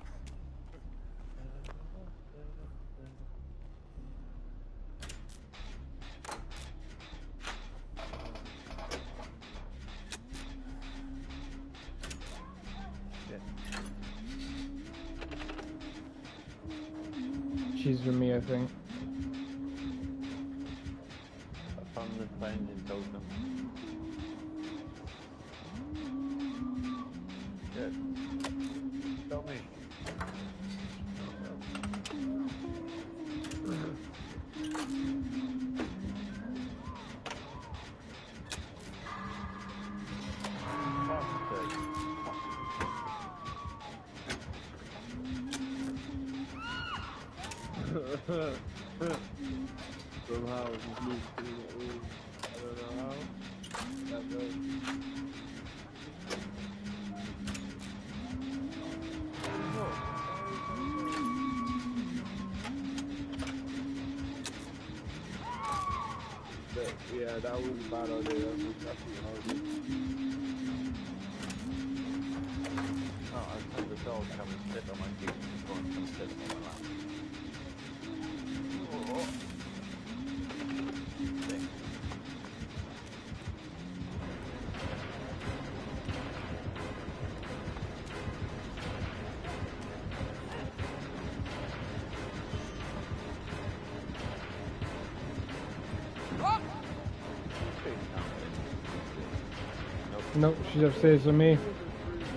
She's upstairs with me.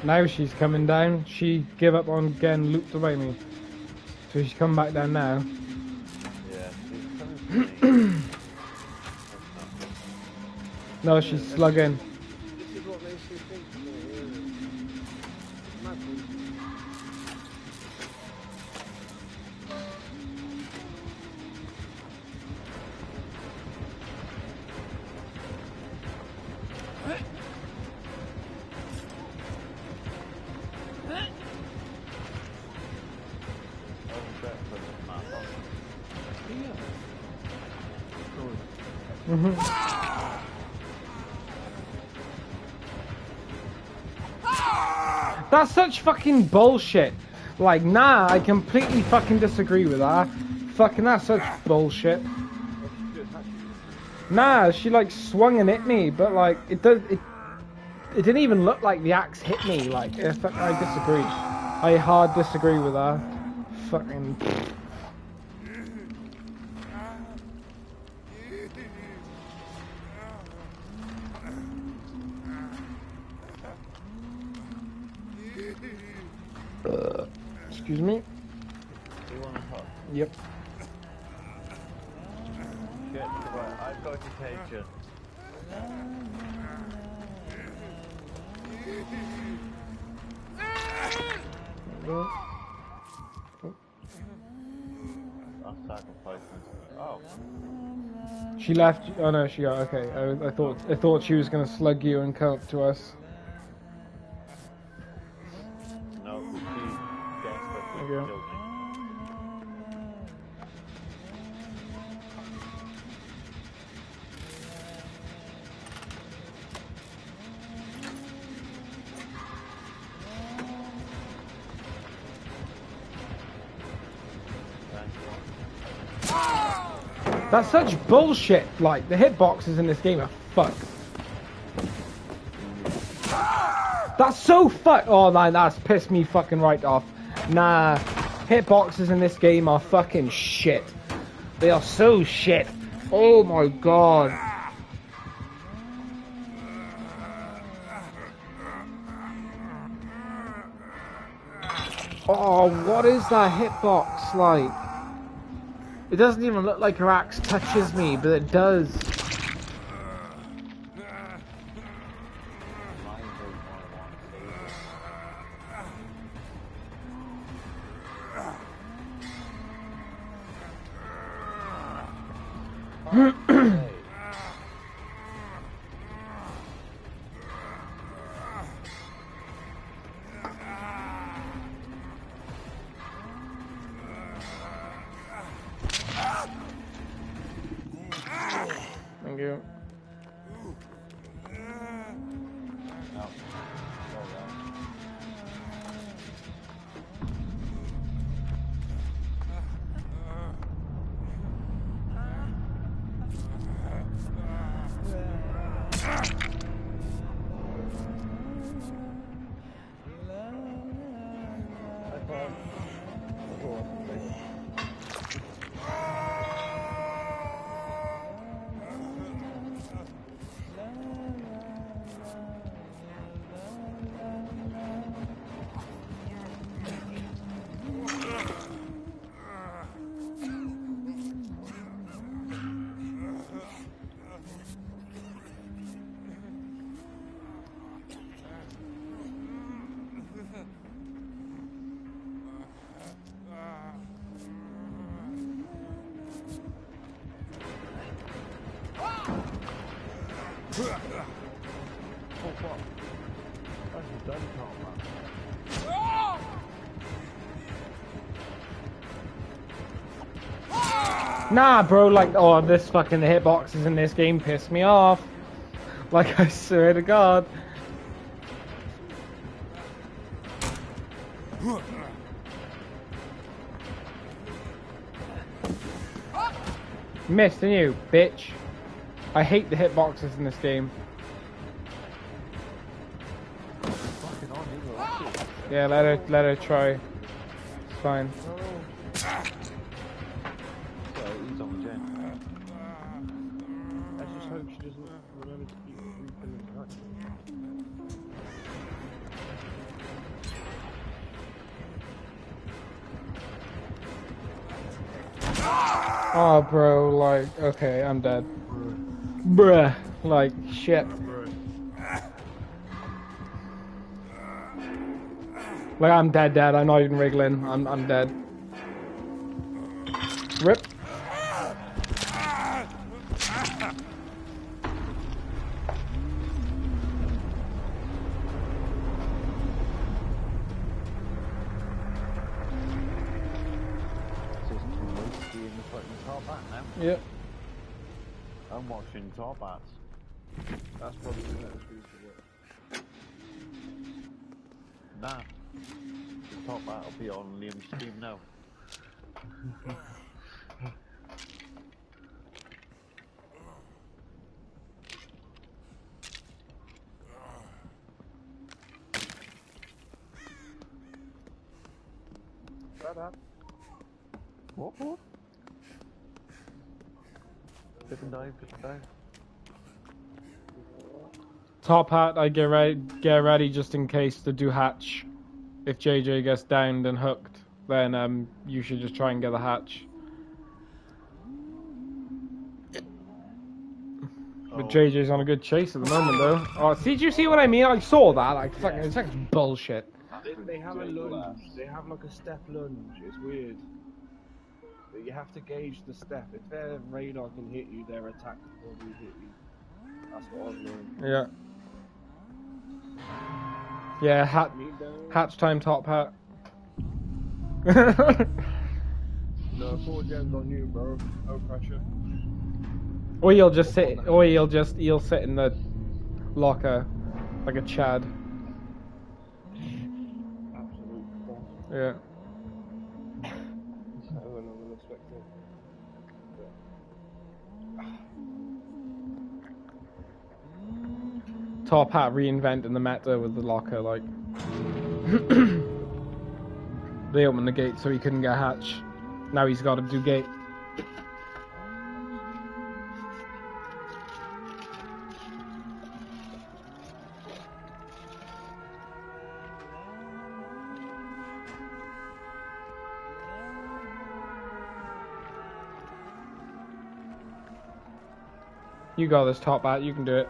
Now she's coming down. She gave up on getting looped away me. So she's coming back down now. Yeah, she's coming. No, she's slugging. Fucking bullshit. Like, nah, I completely fucking disagree with that. Fucking, that's such bullshit. Nah, she like swung and hit me, but like, it does, it, it didn't even look like the axe hit me. Like, I I disagree. I hard disagree with that. Fucking. Excuse me. You want hug? Yep. Shit, I've got detention. I'll sacrifice myself. Oh, She left. Oh no, she got okay. I, I thought I thought she was gonna slug you and come up to us. That's such bullshit. Like the hitboxes in this game are fucked. That's so fuck. Oh man, that's pissed me fucking right off. Nah, hitboxes in this game are fucking shit. They are so shit. Oh my god. Oh, what is that hitbox like? It doesn't even look like her axe touches me, but it does. Nah, bro, like, oh, this fucking hitboxes in this game piss me off. Like, I swear to God. Missed, and you, bitch. I hate the hitboxes in this game. Fucking on, you go. That's it. Yeah, let her, let her try. It's fine. Bro, like, okay, I'm dead. Bruh, like, shit. Like, I'm dead, dead. I'm not even wriggling. I'm, I'm dead. Rip. It's just too late to be in the fucking top hat now. Yep. I'm watching top hats. That's probably the next reason why. Nah. The top hat will be on Liam's stream now. Shut up. What? What? Dip and dive, dip and dive. Top hat, I get ready, get ready just in case to do hatch. If JJ gets downed and hooked, then um, you should just try and get the hatch. But Oh. JJ's on a good chase at the moment, though. Oh, see, did you see what I mean? I saw that. Like, fucking, it's like bullshit. They, they have a lunge. They have like a step lunge. It's weird. But you have to gauge the step. If their radar can hit you, their attack can probably hit you. That's what I've learned. Yeah. Yeah, hat, hatch time, top hat. No, four gens on you, bro. No pressure. or you'll just sit, or you'll just, you'll sit in the locker like a Chad. Absolute. Yeah. I don't know, I'm expecting. Top hat reinventing the meta with the locker, like. they opened the gate so he couldn't get hatch. Now he's got to do gate. You got this top hat, you can do it.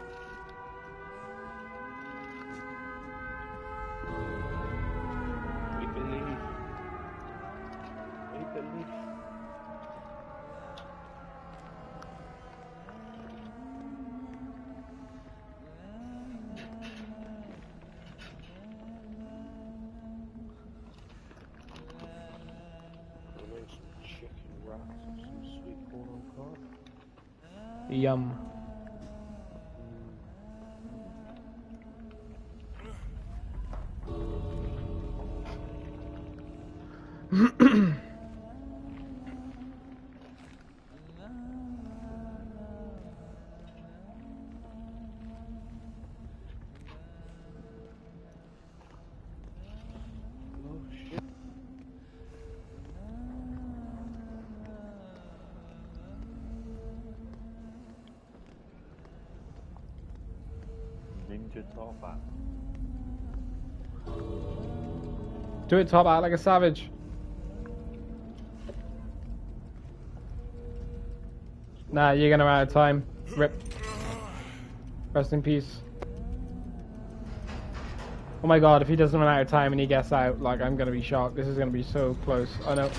Do it top out like a savage. Nah, you're gonna run out of time. Rip. Rest in peace. Oh my god, if he doesn't run out of time and he gets out, like, I'm gonna be shocked. This is gonna be so close. I know.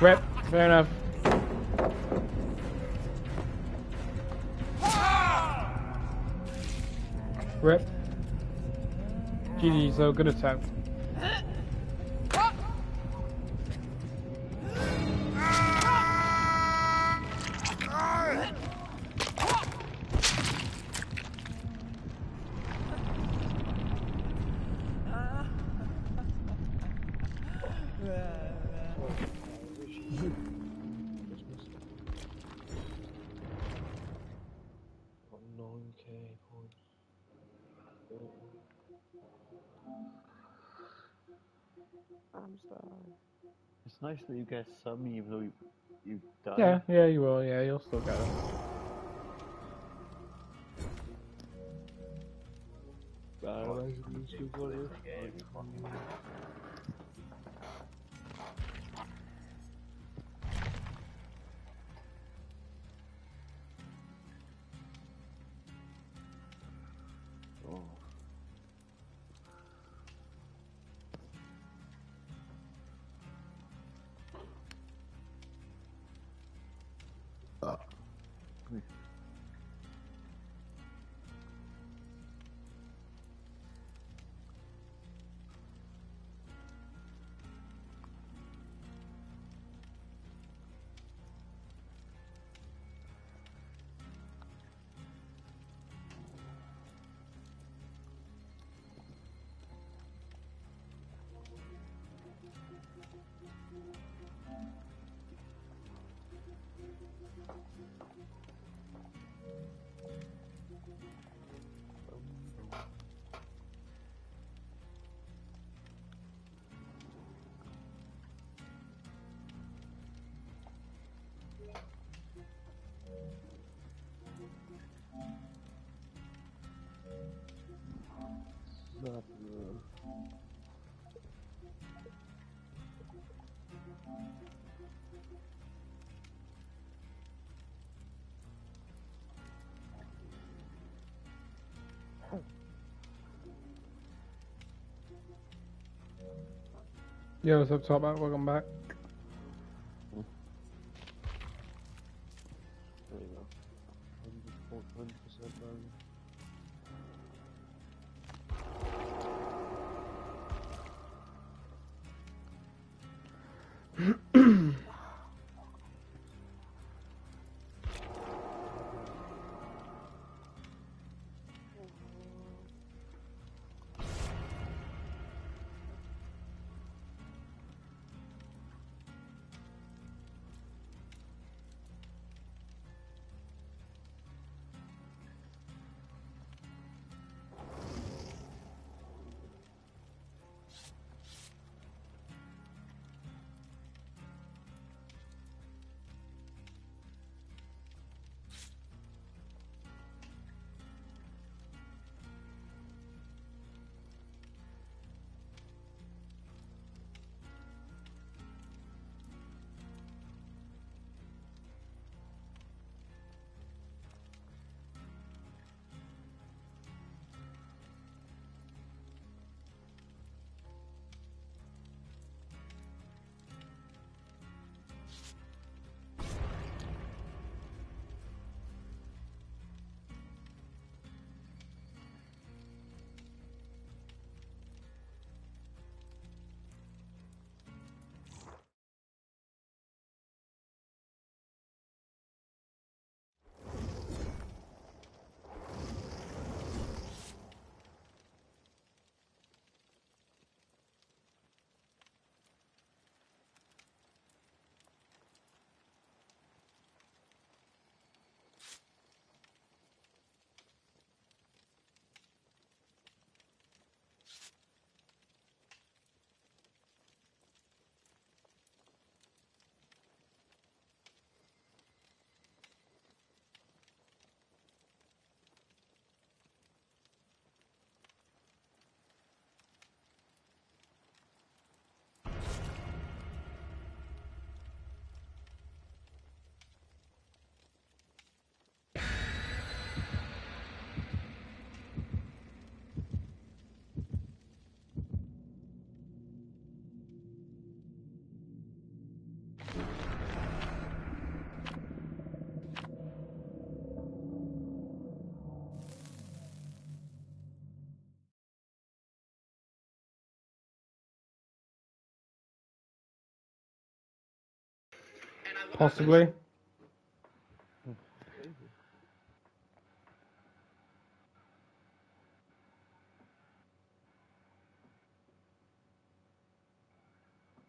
Rip. Fair enough. Rip. GG, so good attempt. I'm. It's nice that you get some even though you, you die. Yeah, yeah, you will. Yeah, you'll still get it. Not Yo, what's up, top? Welcome back. Possibly.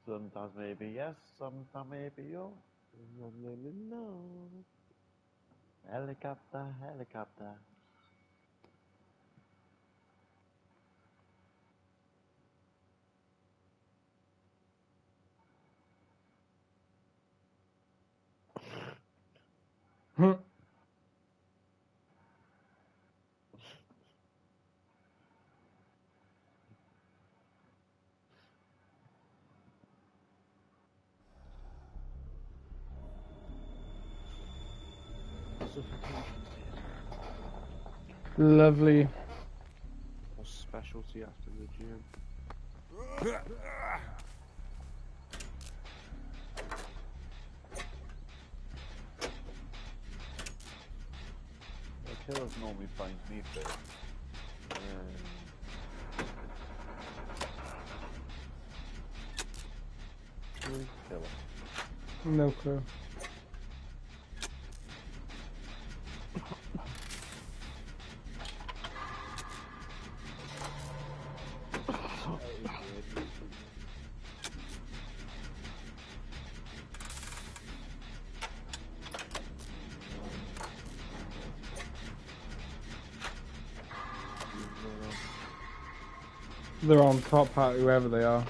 Sometimes maybe yes, sometimes maybe no. No, no, no, no. Helicopter, helicopter. Hmm. Lovely. Specialty after the gym. Killers normally find me first. Um, Who's killer? No clue. They're on top hat, whoever they are.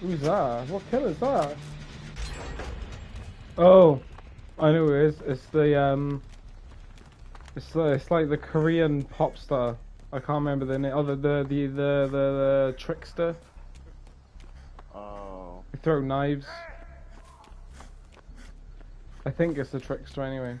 Who's that? What killer's that? Oh, I know it is. It's the um, it's the, it's like the Korean pop star. I can't remember the name. Oh, the the the the, the, the trickster. Oh, They throw knives. I think it's the trickster anyway.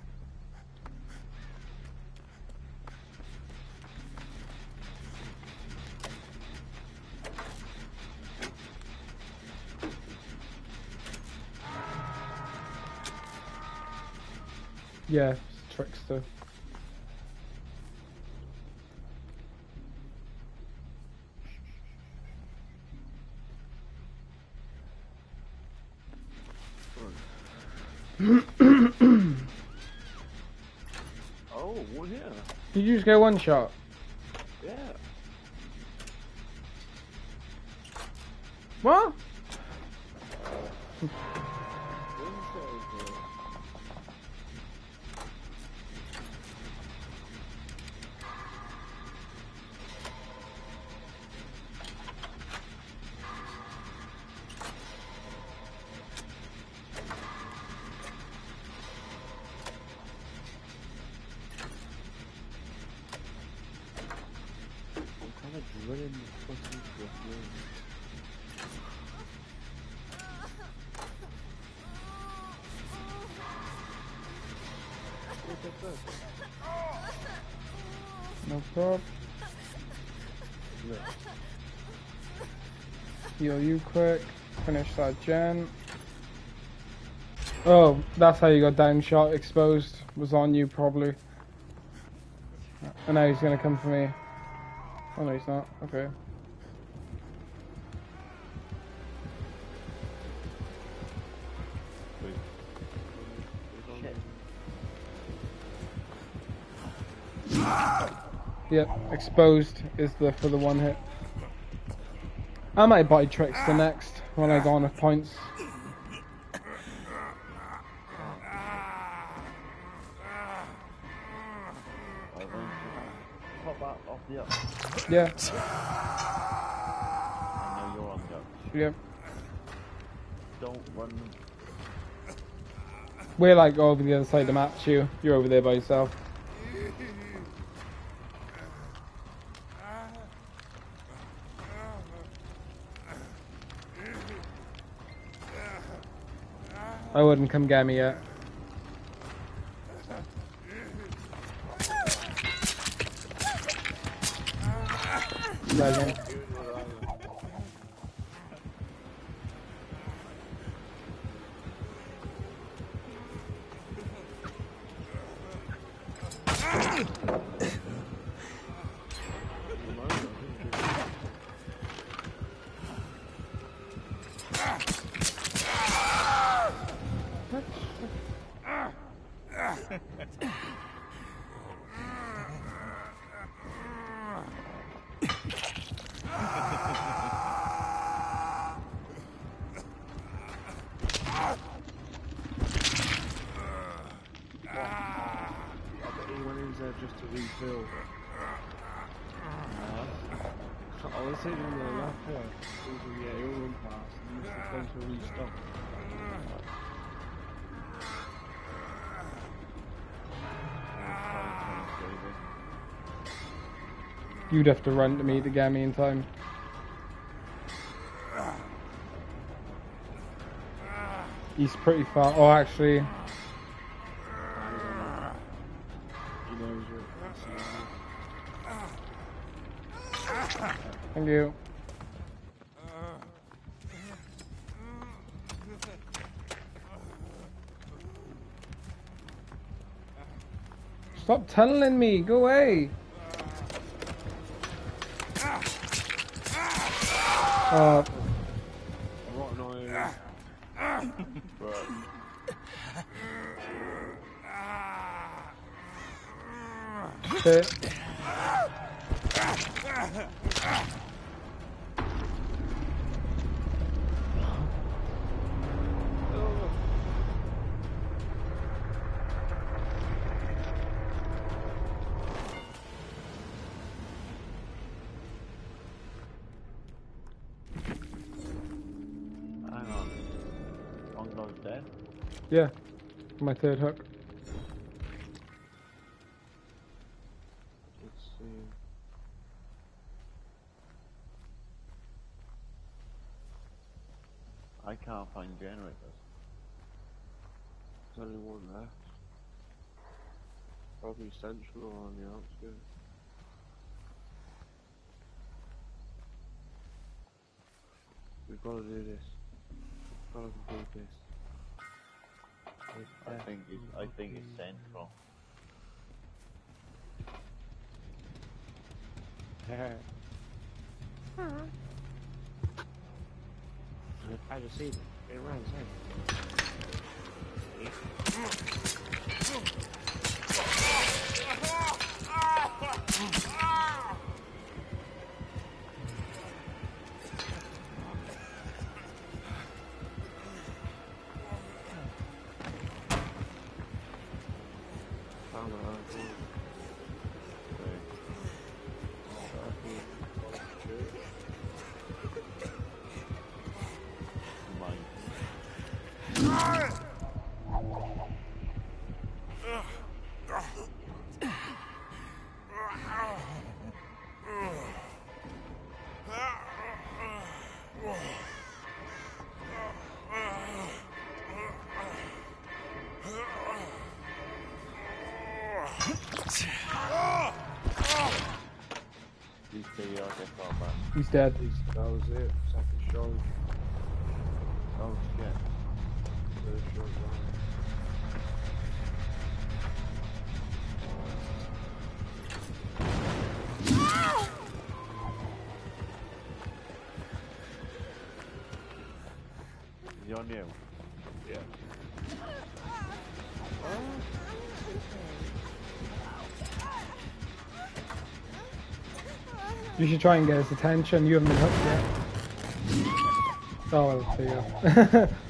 Yeah, trickster. Just get one shot? No prob. Look. Heal you quick. Finish that gen. Oh, that's how you got down shot exposed. Was on you probably. Uh, and now he's gonna come for me. Oh no, he's not. Okay. Yep, exposed is the for the one hit. I might buy Trickster next when I go on with points. Yeah, I know you're on. Don't run. We're like over the other side of the map, you. You're over there by yourself. Wouldn't come get me yet. Legend. You'd have to run to me to get me in time. He's pretty far. Oh, actually, thank you. Stop tunneling me. Go away. Uh, What annoying. But shit. My third hook. Let's see. I can't find generators. There's only one left. Probably central or on the outskirts. We've got to do this. We've got to complete this. I think it's I think it's central. I just see it. It runs Found He's dead. That was it. Second shot. Oh shit. Third shot. He You should try and get his attention. You haven't been hooked yet. Oh, well, there you go.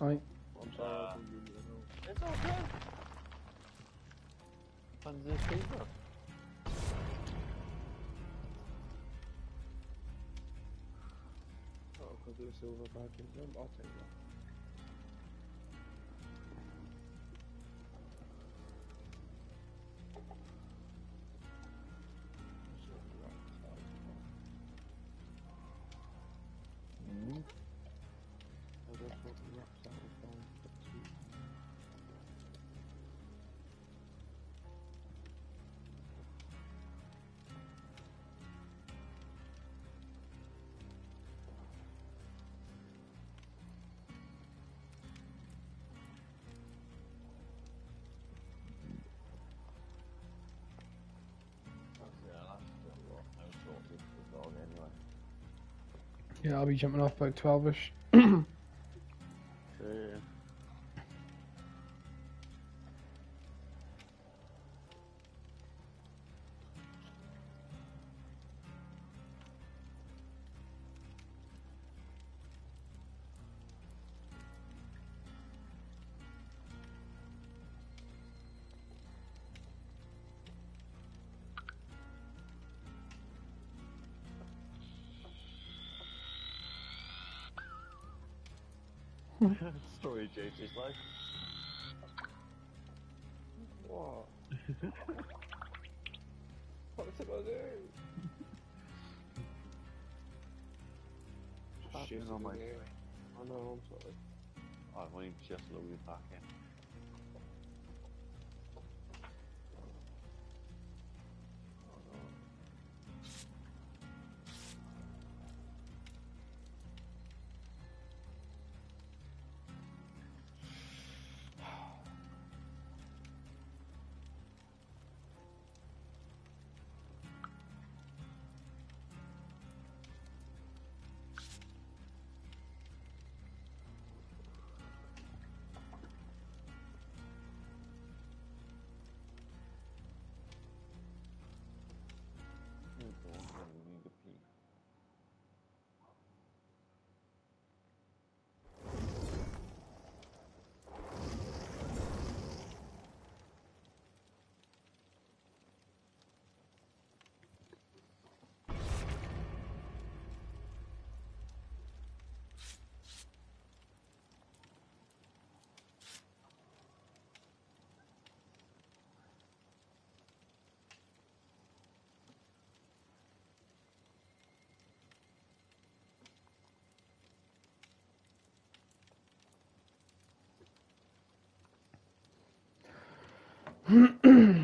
I'm I'm sorry. It's okay. Under this paper. Oh, because there's silver back in them. I'll take that. Yeah, I'll be jumping off about 12 Story of JJ's life. What? what I do? Just shitting on my in the air. screen. I know, I'm sorry. I've only just loaded back in. Mm-hmm.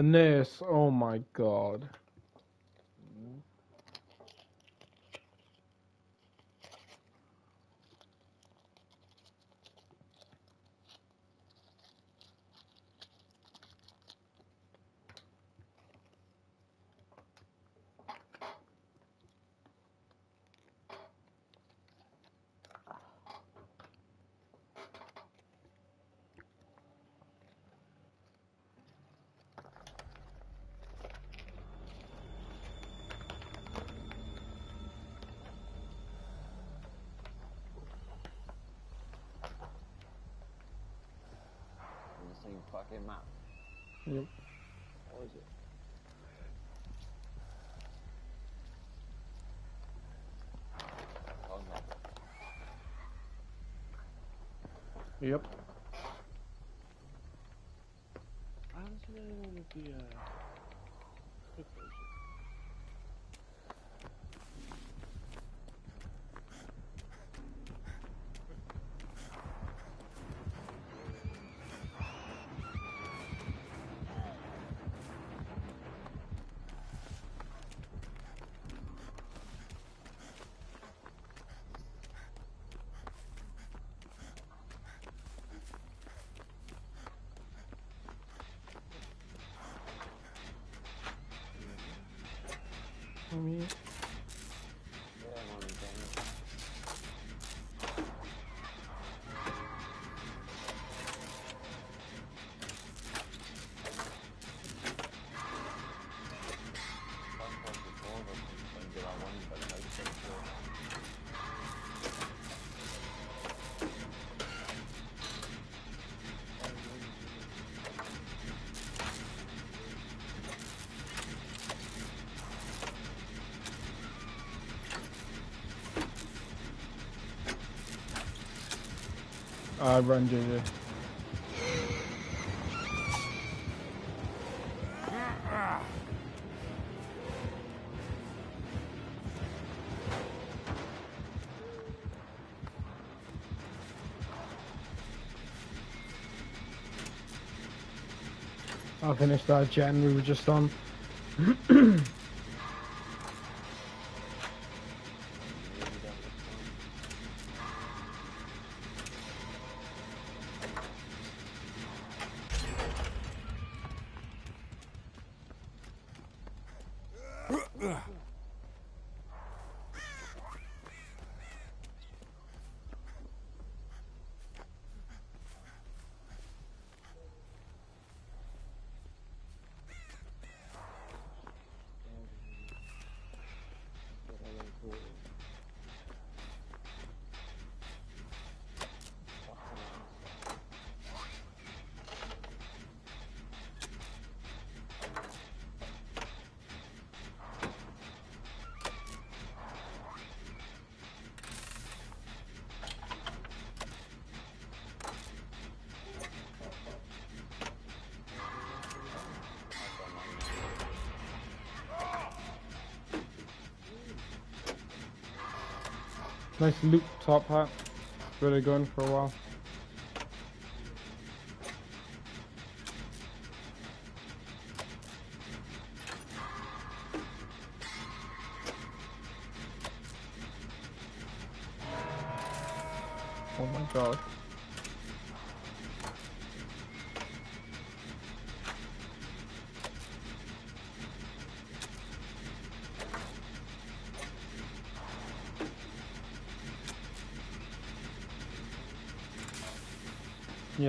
A nurse. Oh my god. On the same fucking map. Yep. How is it? Oh no. Yep. With the, uh... for me. Uh, run, JJ. I'll finish that gen we were just on. Nice loop top hat. Really going for a while.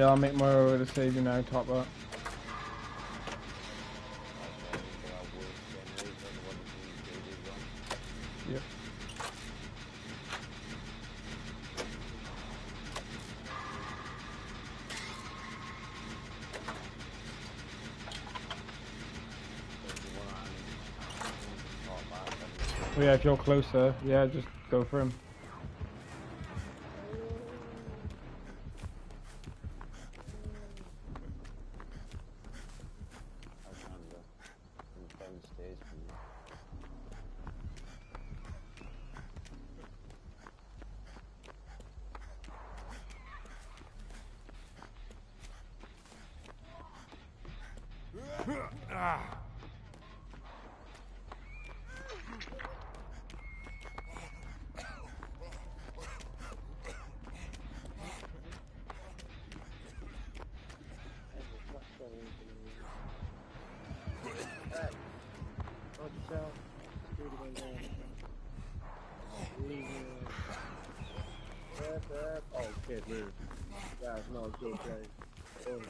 Yeah, I'll make my way to save you now, top hat. Yep. Yeah, if you're closer, yeah, just go for him. Oh shit, dude. That's not good, guys. Oh.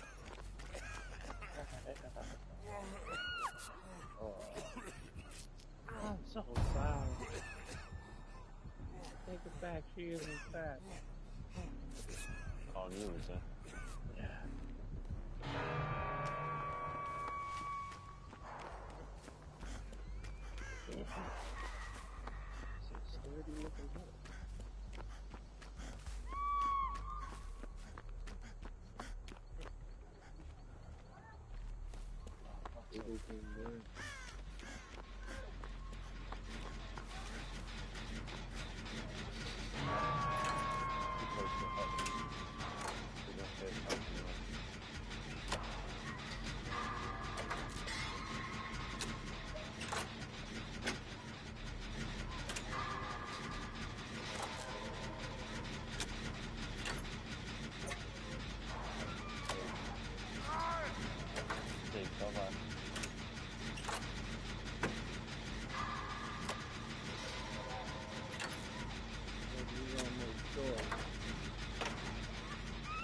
oh. I'm so sorry. Take it back, she isn't fat. Oh, you was that? Yeah. It's a sturdy looking Everything there.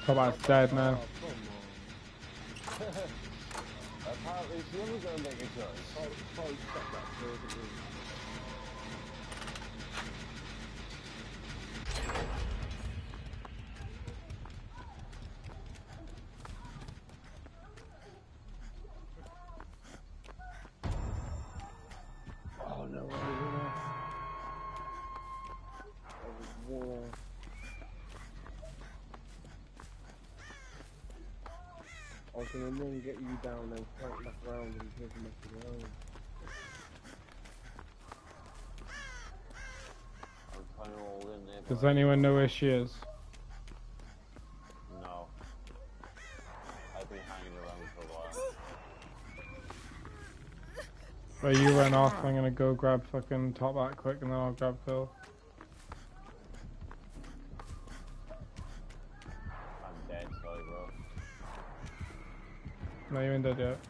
Oh, come on. Apparently, she was gonna make a choice. I was get you down, then flank back around and take him back to the home. I'm kind of all in there. Does anyone know where she is? No. I've been hanging around for a while. Well, you run off. I'm gonna go grab fucking top back quick, and then I'll grab Phil. You ain't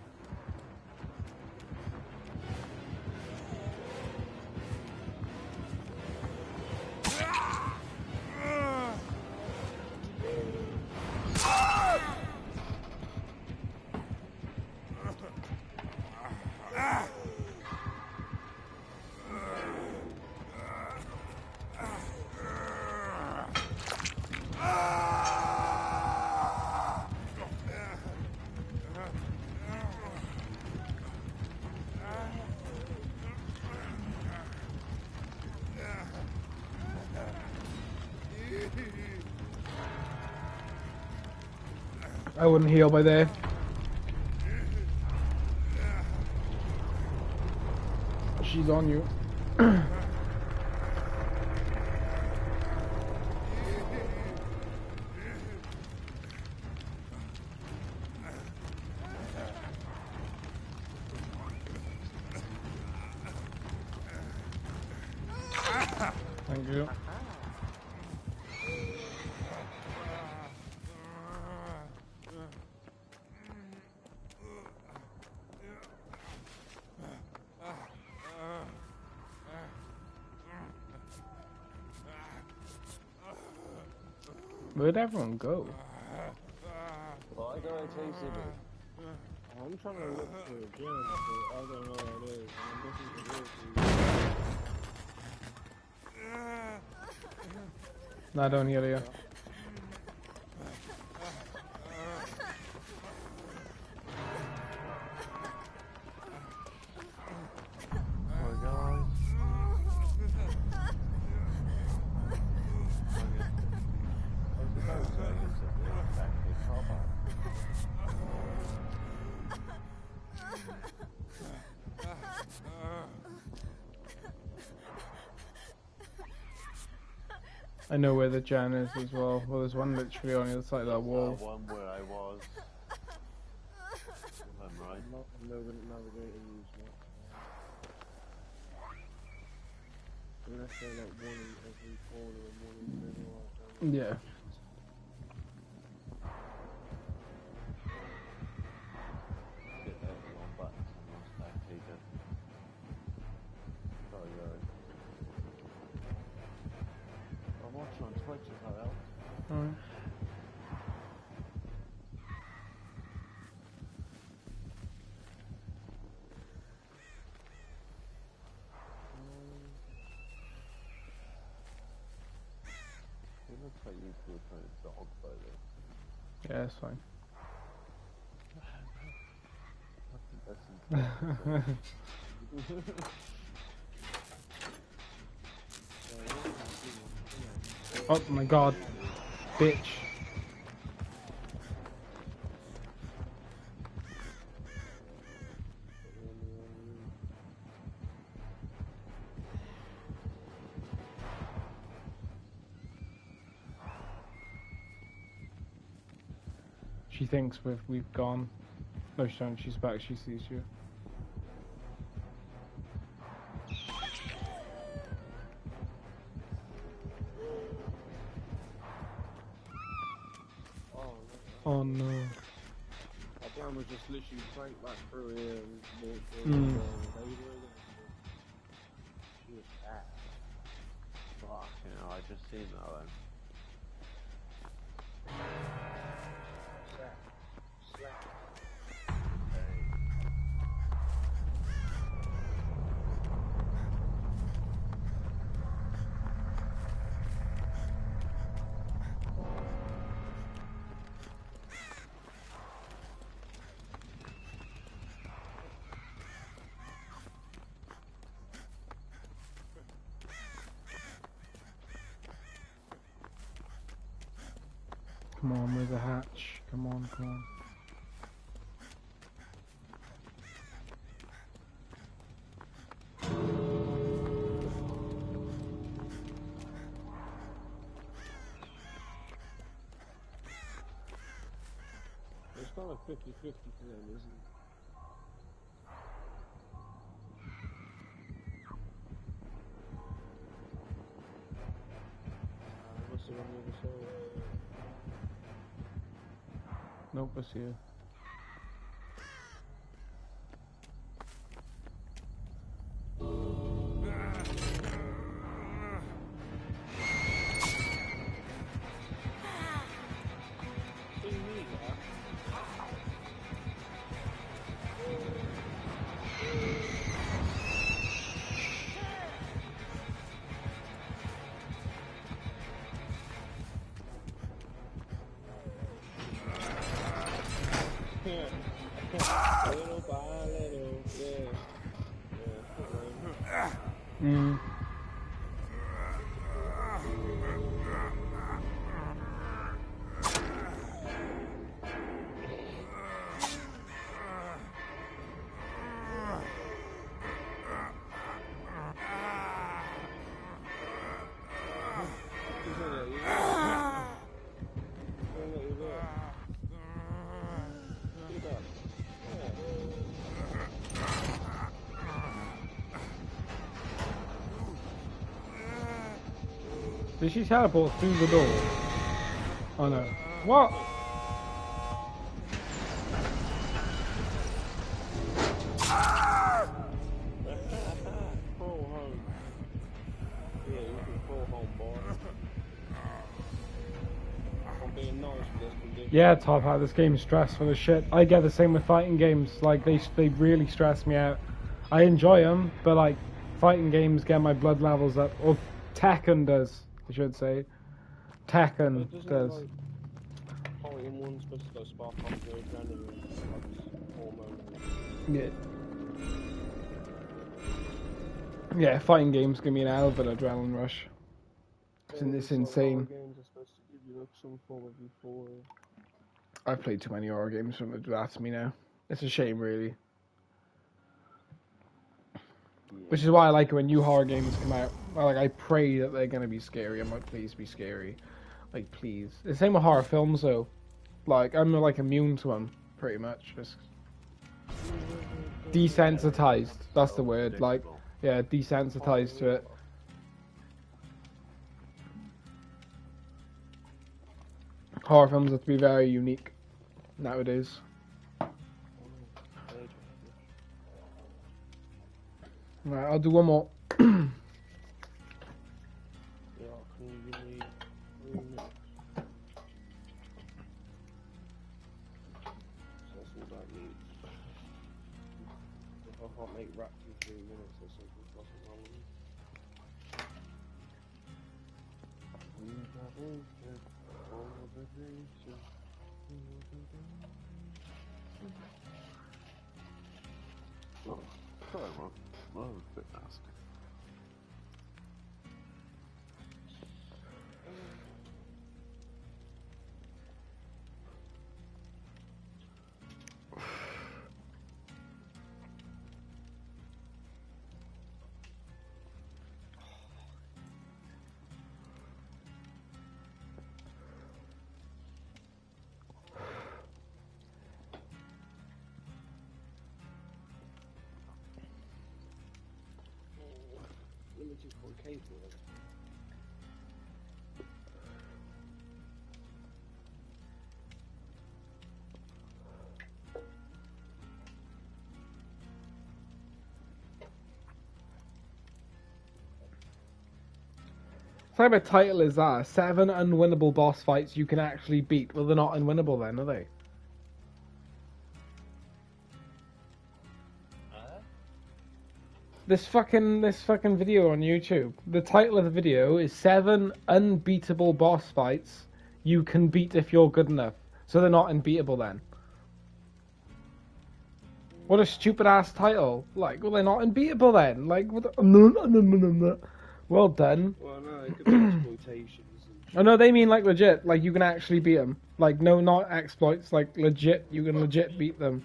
wouldn't heal by there. She's on you. Thank you. Where'd everyone go? Well. I'm trying to look for a gen, but I don't know what it is. I'm looking for I don't hear you. I know where the gen is as well. Well, there's one literally on the other side of that wall. one where I was. If I'm right. I'm not I'm never gonna navigate and use that. Unless they're like one in every corner and one in the middle. I don't know. Yeah. Get everyone back to my spectator. Sorry, guys. I'm watching on Twitch if that helps. Alright. It looks like you two are trying to dog by this. Yeah, it's fine. Oh my god. Bitch. Thinks we've we've gone. No, she don't. She's back. She sees you. Oh, no. Oh no. Was just literally crank back through here and walk through and mm. go. She was bad. Fuck, you know, I just seen that then. Come on, with the hatch? Come on, come on. It's not a 50 50 for them, isn't it? Nope, Did she teleport through the door? Oh no. What? Yeah, Top Hat, this game is stressful as shit. I get the same with fighting games. Like, they, they really stress me out. I enjoy them, but like, fighting games get my blood levels up. Or Tekken does, I should say. Doesn't does. like one supposed to like spark off your adrenaline, hormone? Yeah. Yeah, fighting games give me an hell of an adrenaline rush. It's, Yeah, this insane. games are supposed to give you like some form of euphoria. I've played too many horror games for them to that to me now. It's a shame, really. Which is why I like it when new horror games come out. Like, I pray that they're gonna be scary. I'm like, please be scary. Like, please. The same with horror films, though. Like, I'm like immune to them, pretty much. Just desensitized. That's the word. Like, yeah, desensitized to it. Horror films have to be very unique nowadays. Right, I'll do one more. What type of title is that? Seven unwinnable boss fights you can actually beat. Well, they're not unwinnable then, are they? This fucking this fucking video on YouTube. The title of the video is seven unbeatable boss fights you can beat if you're good enough. So they're not unbeatable then. What a stupid ass title. Like, well, they're not unbeatable then. Like, what the... well done. Well, no, it could be exploitations Oh no, they mean like legit. Like you can actually beat them. Like no, not exploits. Like legit, you can legit beat them.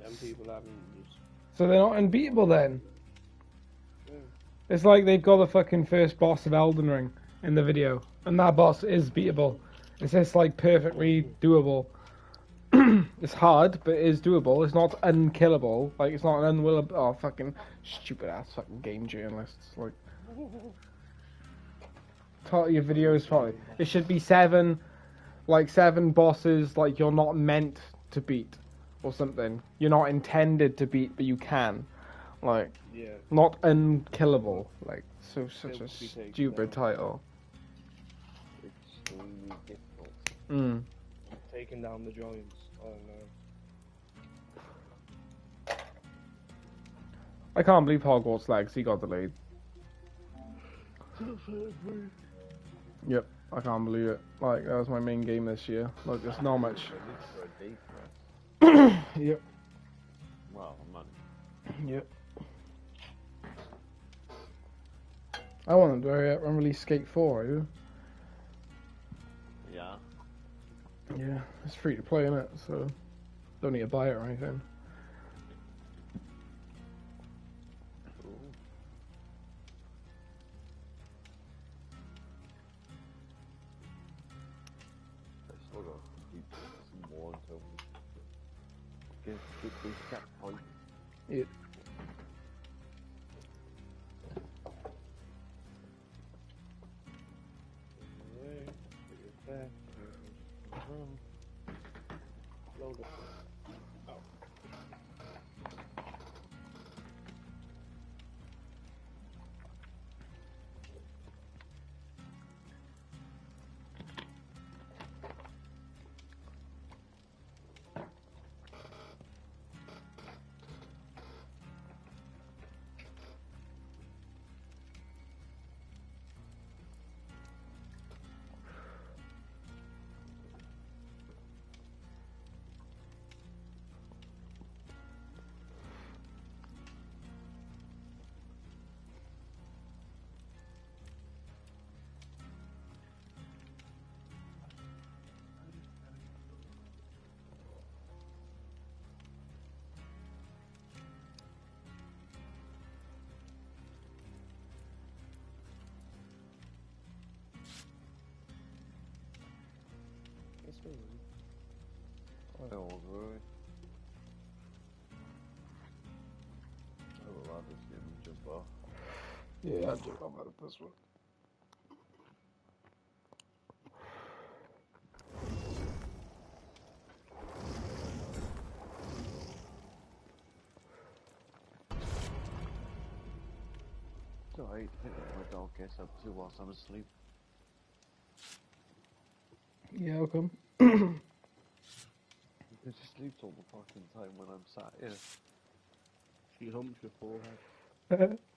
Them people haven't. So they're not unbeatable then. Yeah. It's like they've got the fucking first boss of Elden Ring in the video, and that boss is beatable. It's just like perfectly doable. it's hard, but it is doable. It's not unkillable. Like it's not an unwillable. Oh fucking stupid ass fucking game journalists. Like, title your video is probably it should be seven, like seven bosses. Like you're not meant to beat, or something. You're not intended to beat, but you can. Like Yeah. not unkillable. Like so such a Able to be taken stupid title. Extremely difficult. Mm. Taking down the giants. I don't. I can't believe Hogwarts Legacy got delayed. Yep, I can't believe it. Like that was my main game this year. Like there's not much. At least for a day for us. Yep. Well, a month. Yep. I want to hurry up and release Skate 4, I do. Yeah. Yeah, it's free to play in it, so don't need to buy it or anything. It. Yeah, I do. I'm out of this one. It's alright, my dog gets up too whilst I'm asleep. Yeah, I'll come. Because she sleeps all the fucking time when I'm sat here. She humps your forehead.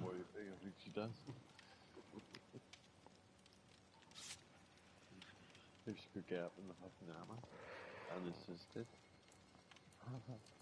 What I think she does. if she could get up in the fucking hammer unassisted.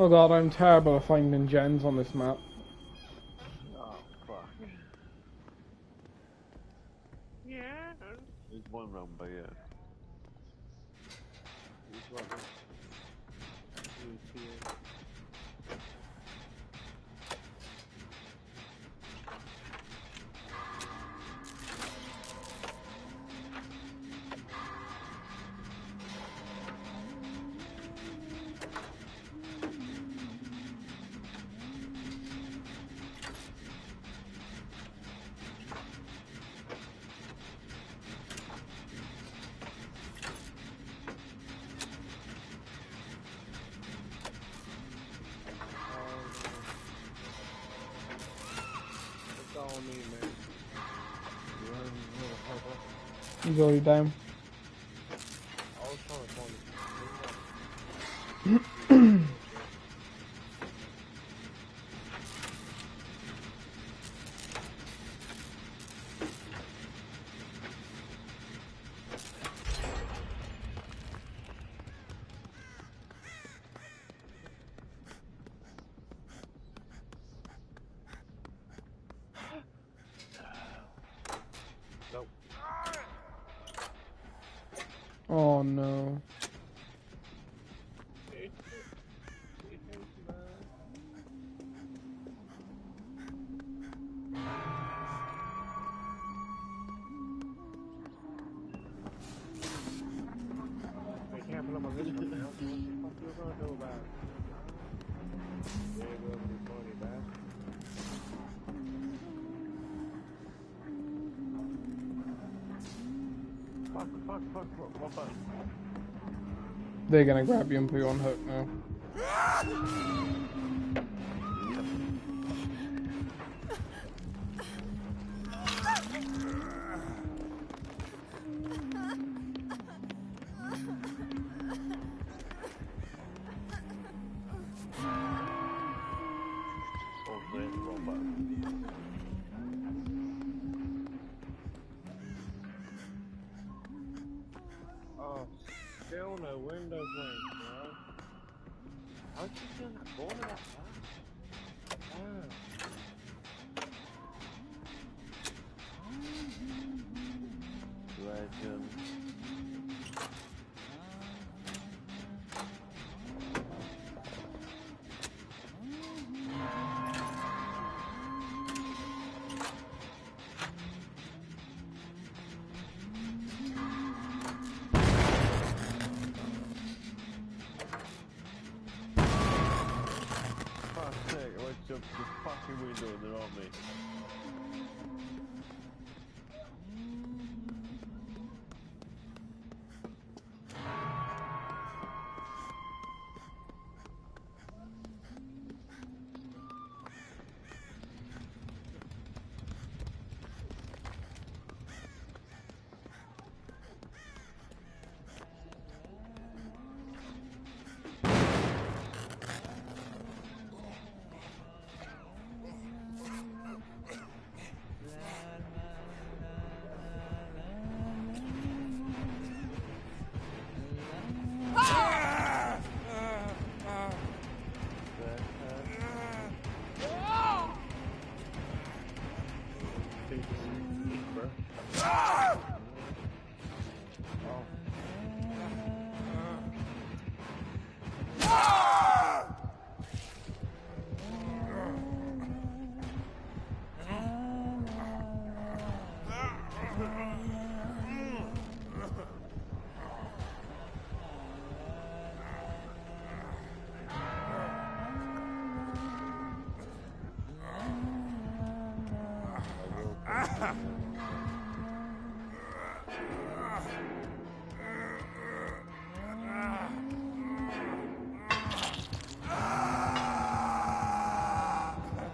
Oh god, I'm terrible at finding gens on this map. He's already They're gonna grab you and put you on hook now.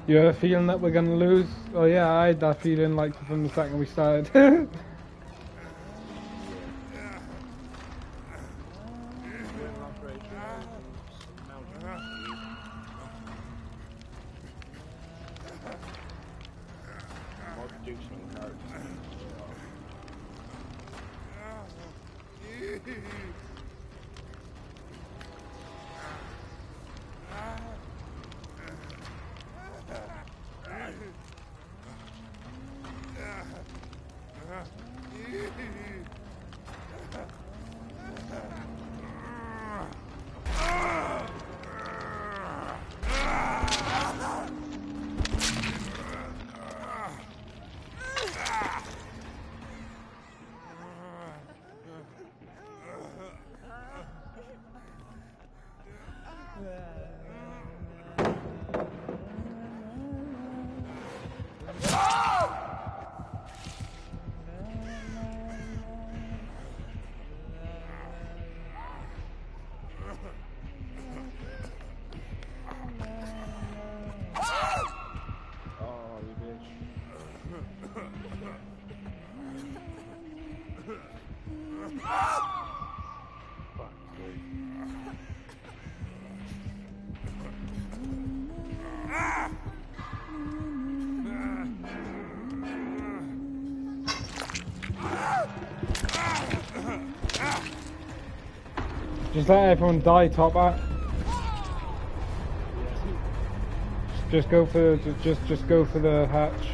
You have a feeling that we're gonna lose? Oh yeah, I had that feeling like from the second we started. Let everyone die, top hat. Just go for ju- just just go for the hatch.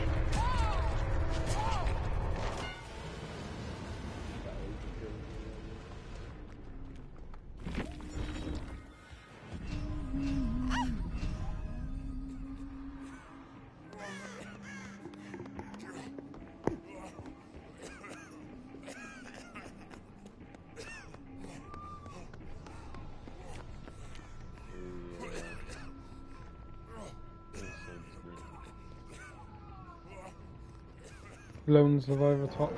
Top.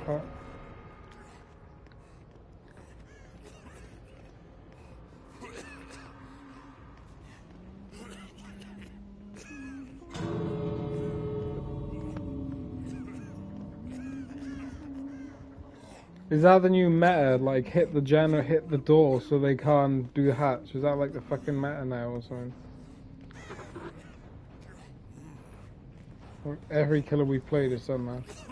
Is that the new meta? Like hit the gen or hit the door so they can't do the hatch? Is that like the fucking meta now or something? Or Every killer we played has done that.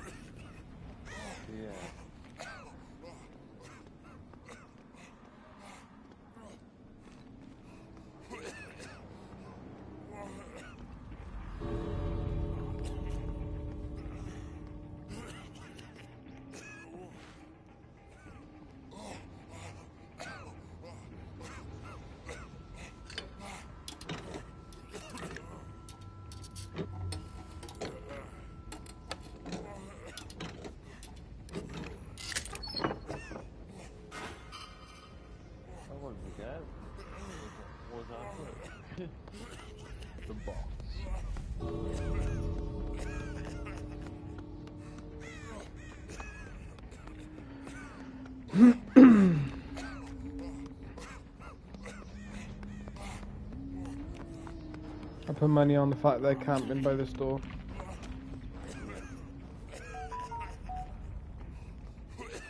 I put money on the fact they're camping by this door.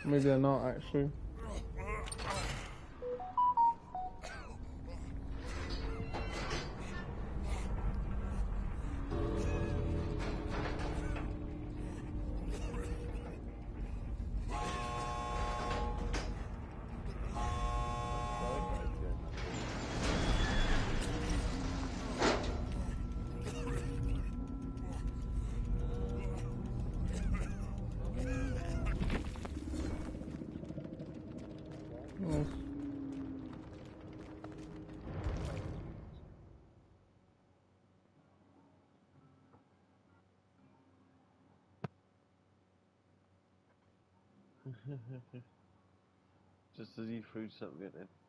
Maybe they're not actually. Threw something in. Where's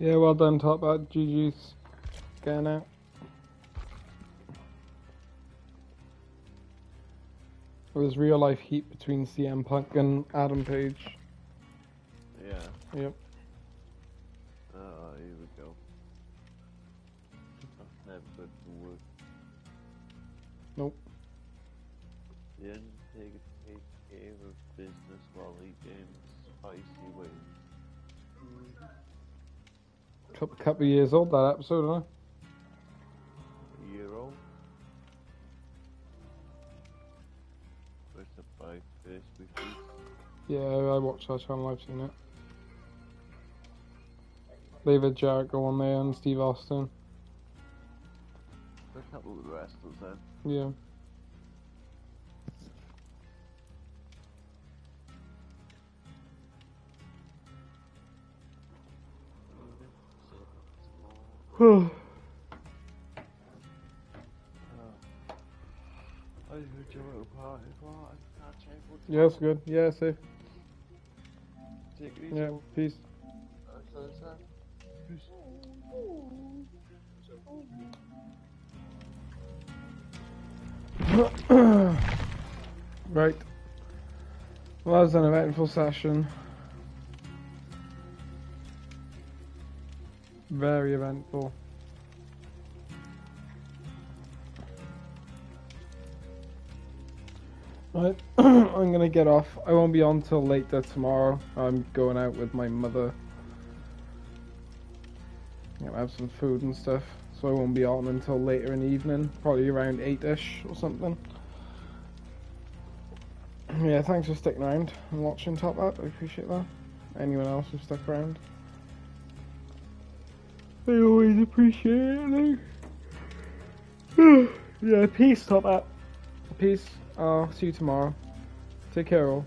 Yeah, well done, top hat. GG's. Getting out. There's real life heat between CM Punk and Adam Page. Yeah. Yep. Couple, of years old that episode, huh? A year old. Where's the five first week? Yeah, I watched that channel. I've seen it. David Jericho on there and Steve Austin. A couple of the wrestlers then. Yeah. What's Yeah, that's good. Yeah, safe. Yeah, peace. So. right. Well, that was an eventful session. Very eventful. Right, I'm gonna get off. I won't be on till later tomorrow. I'm going out with my mother. I'm gonna have some food and stuff, so I won't be on until later in the evening, probably around 8ish or something. Yeah, thanks for sticking around and watching Top Up. I appreciate that. Anyone else who stuck around? I always appreciate it. yeah, peace, Top Up. Peace. I'll see you tomorrow. Take care, all.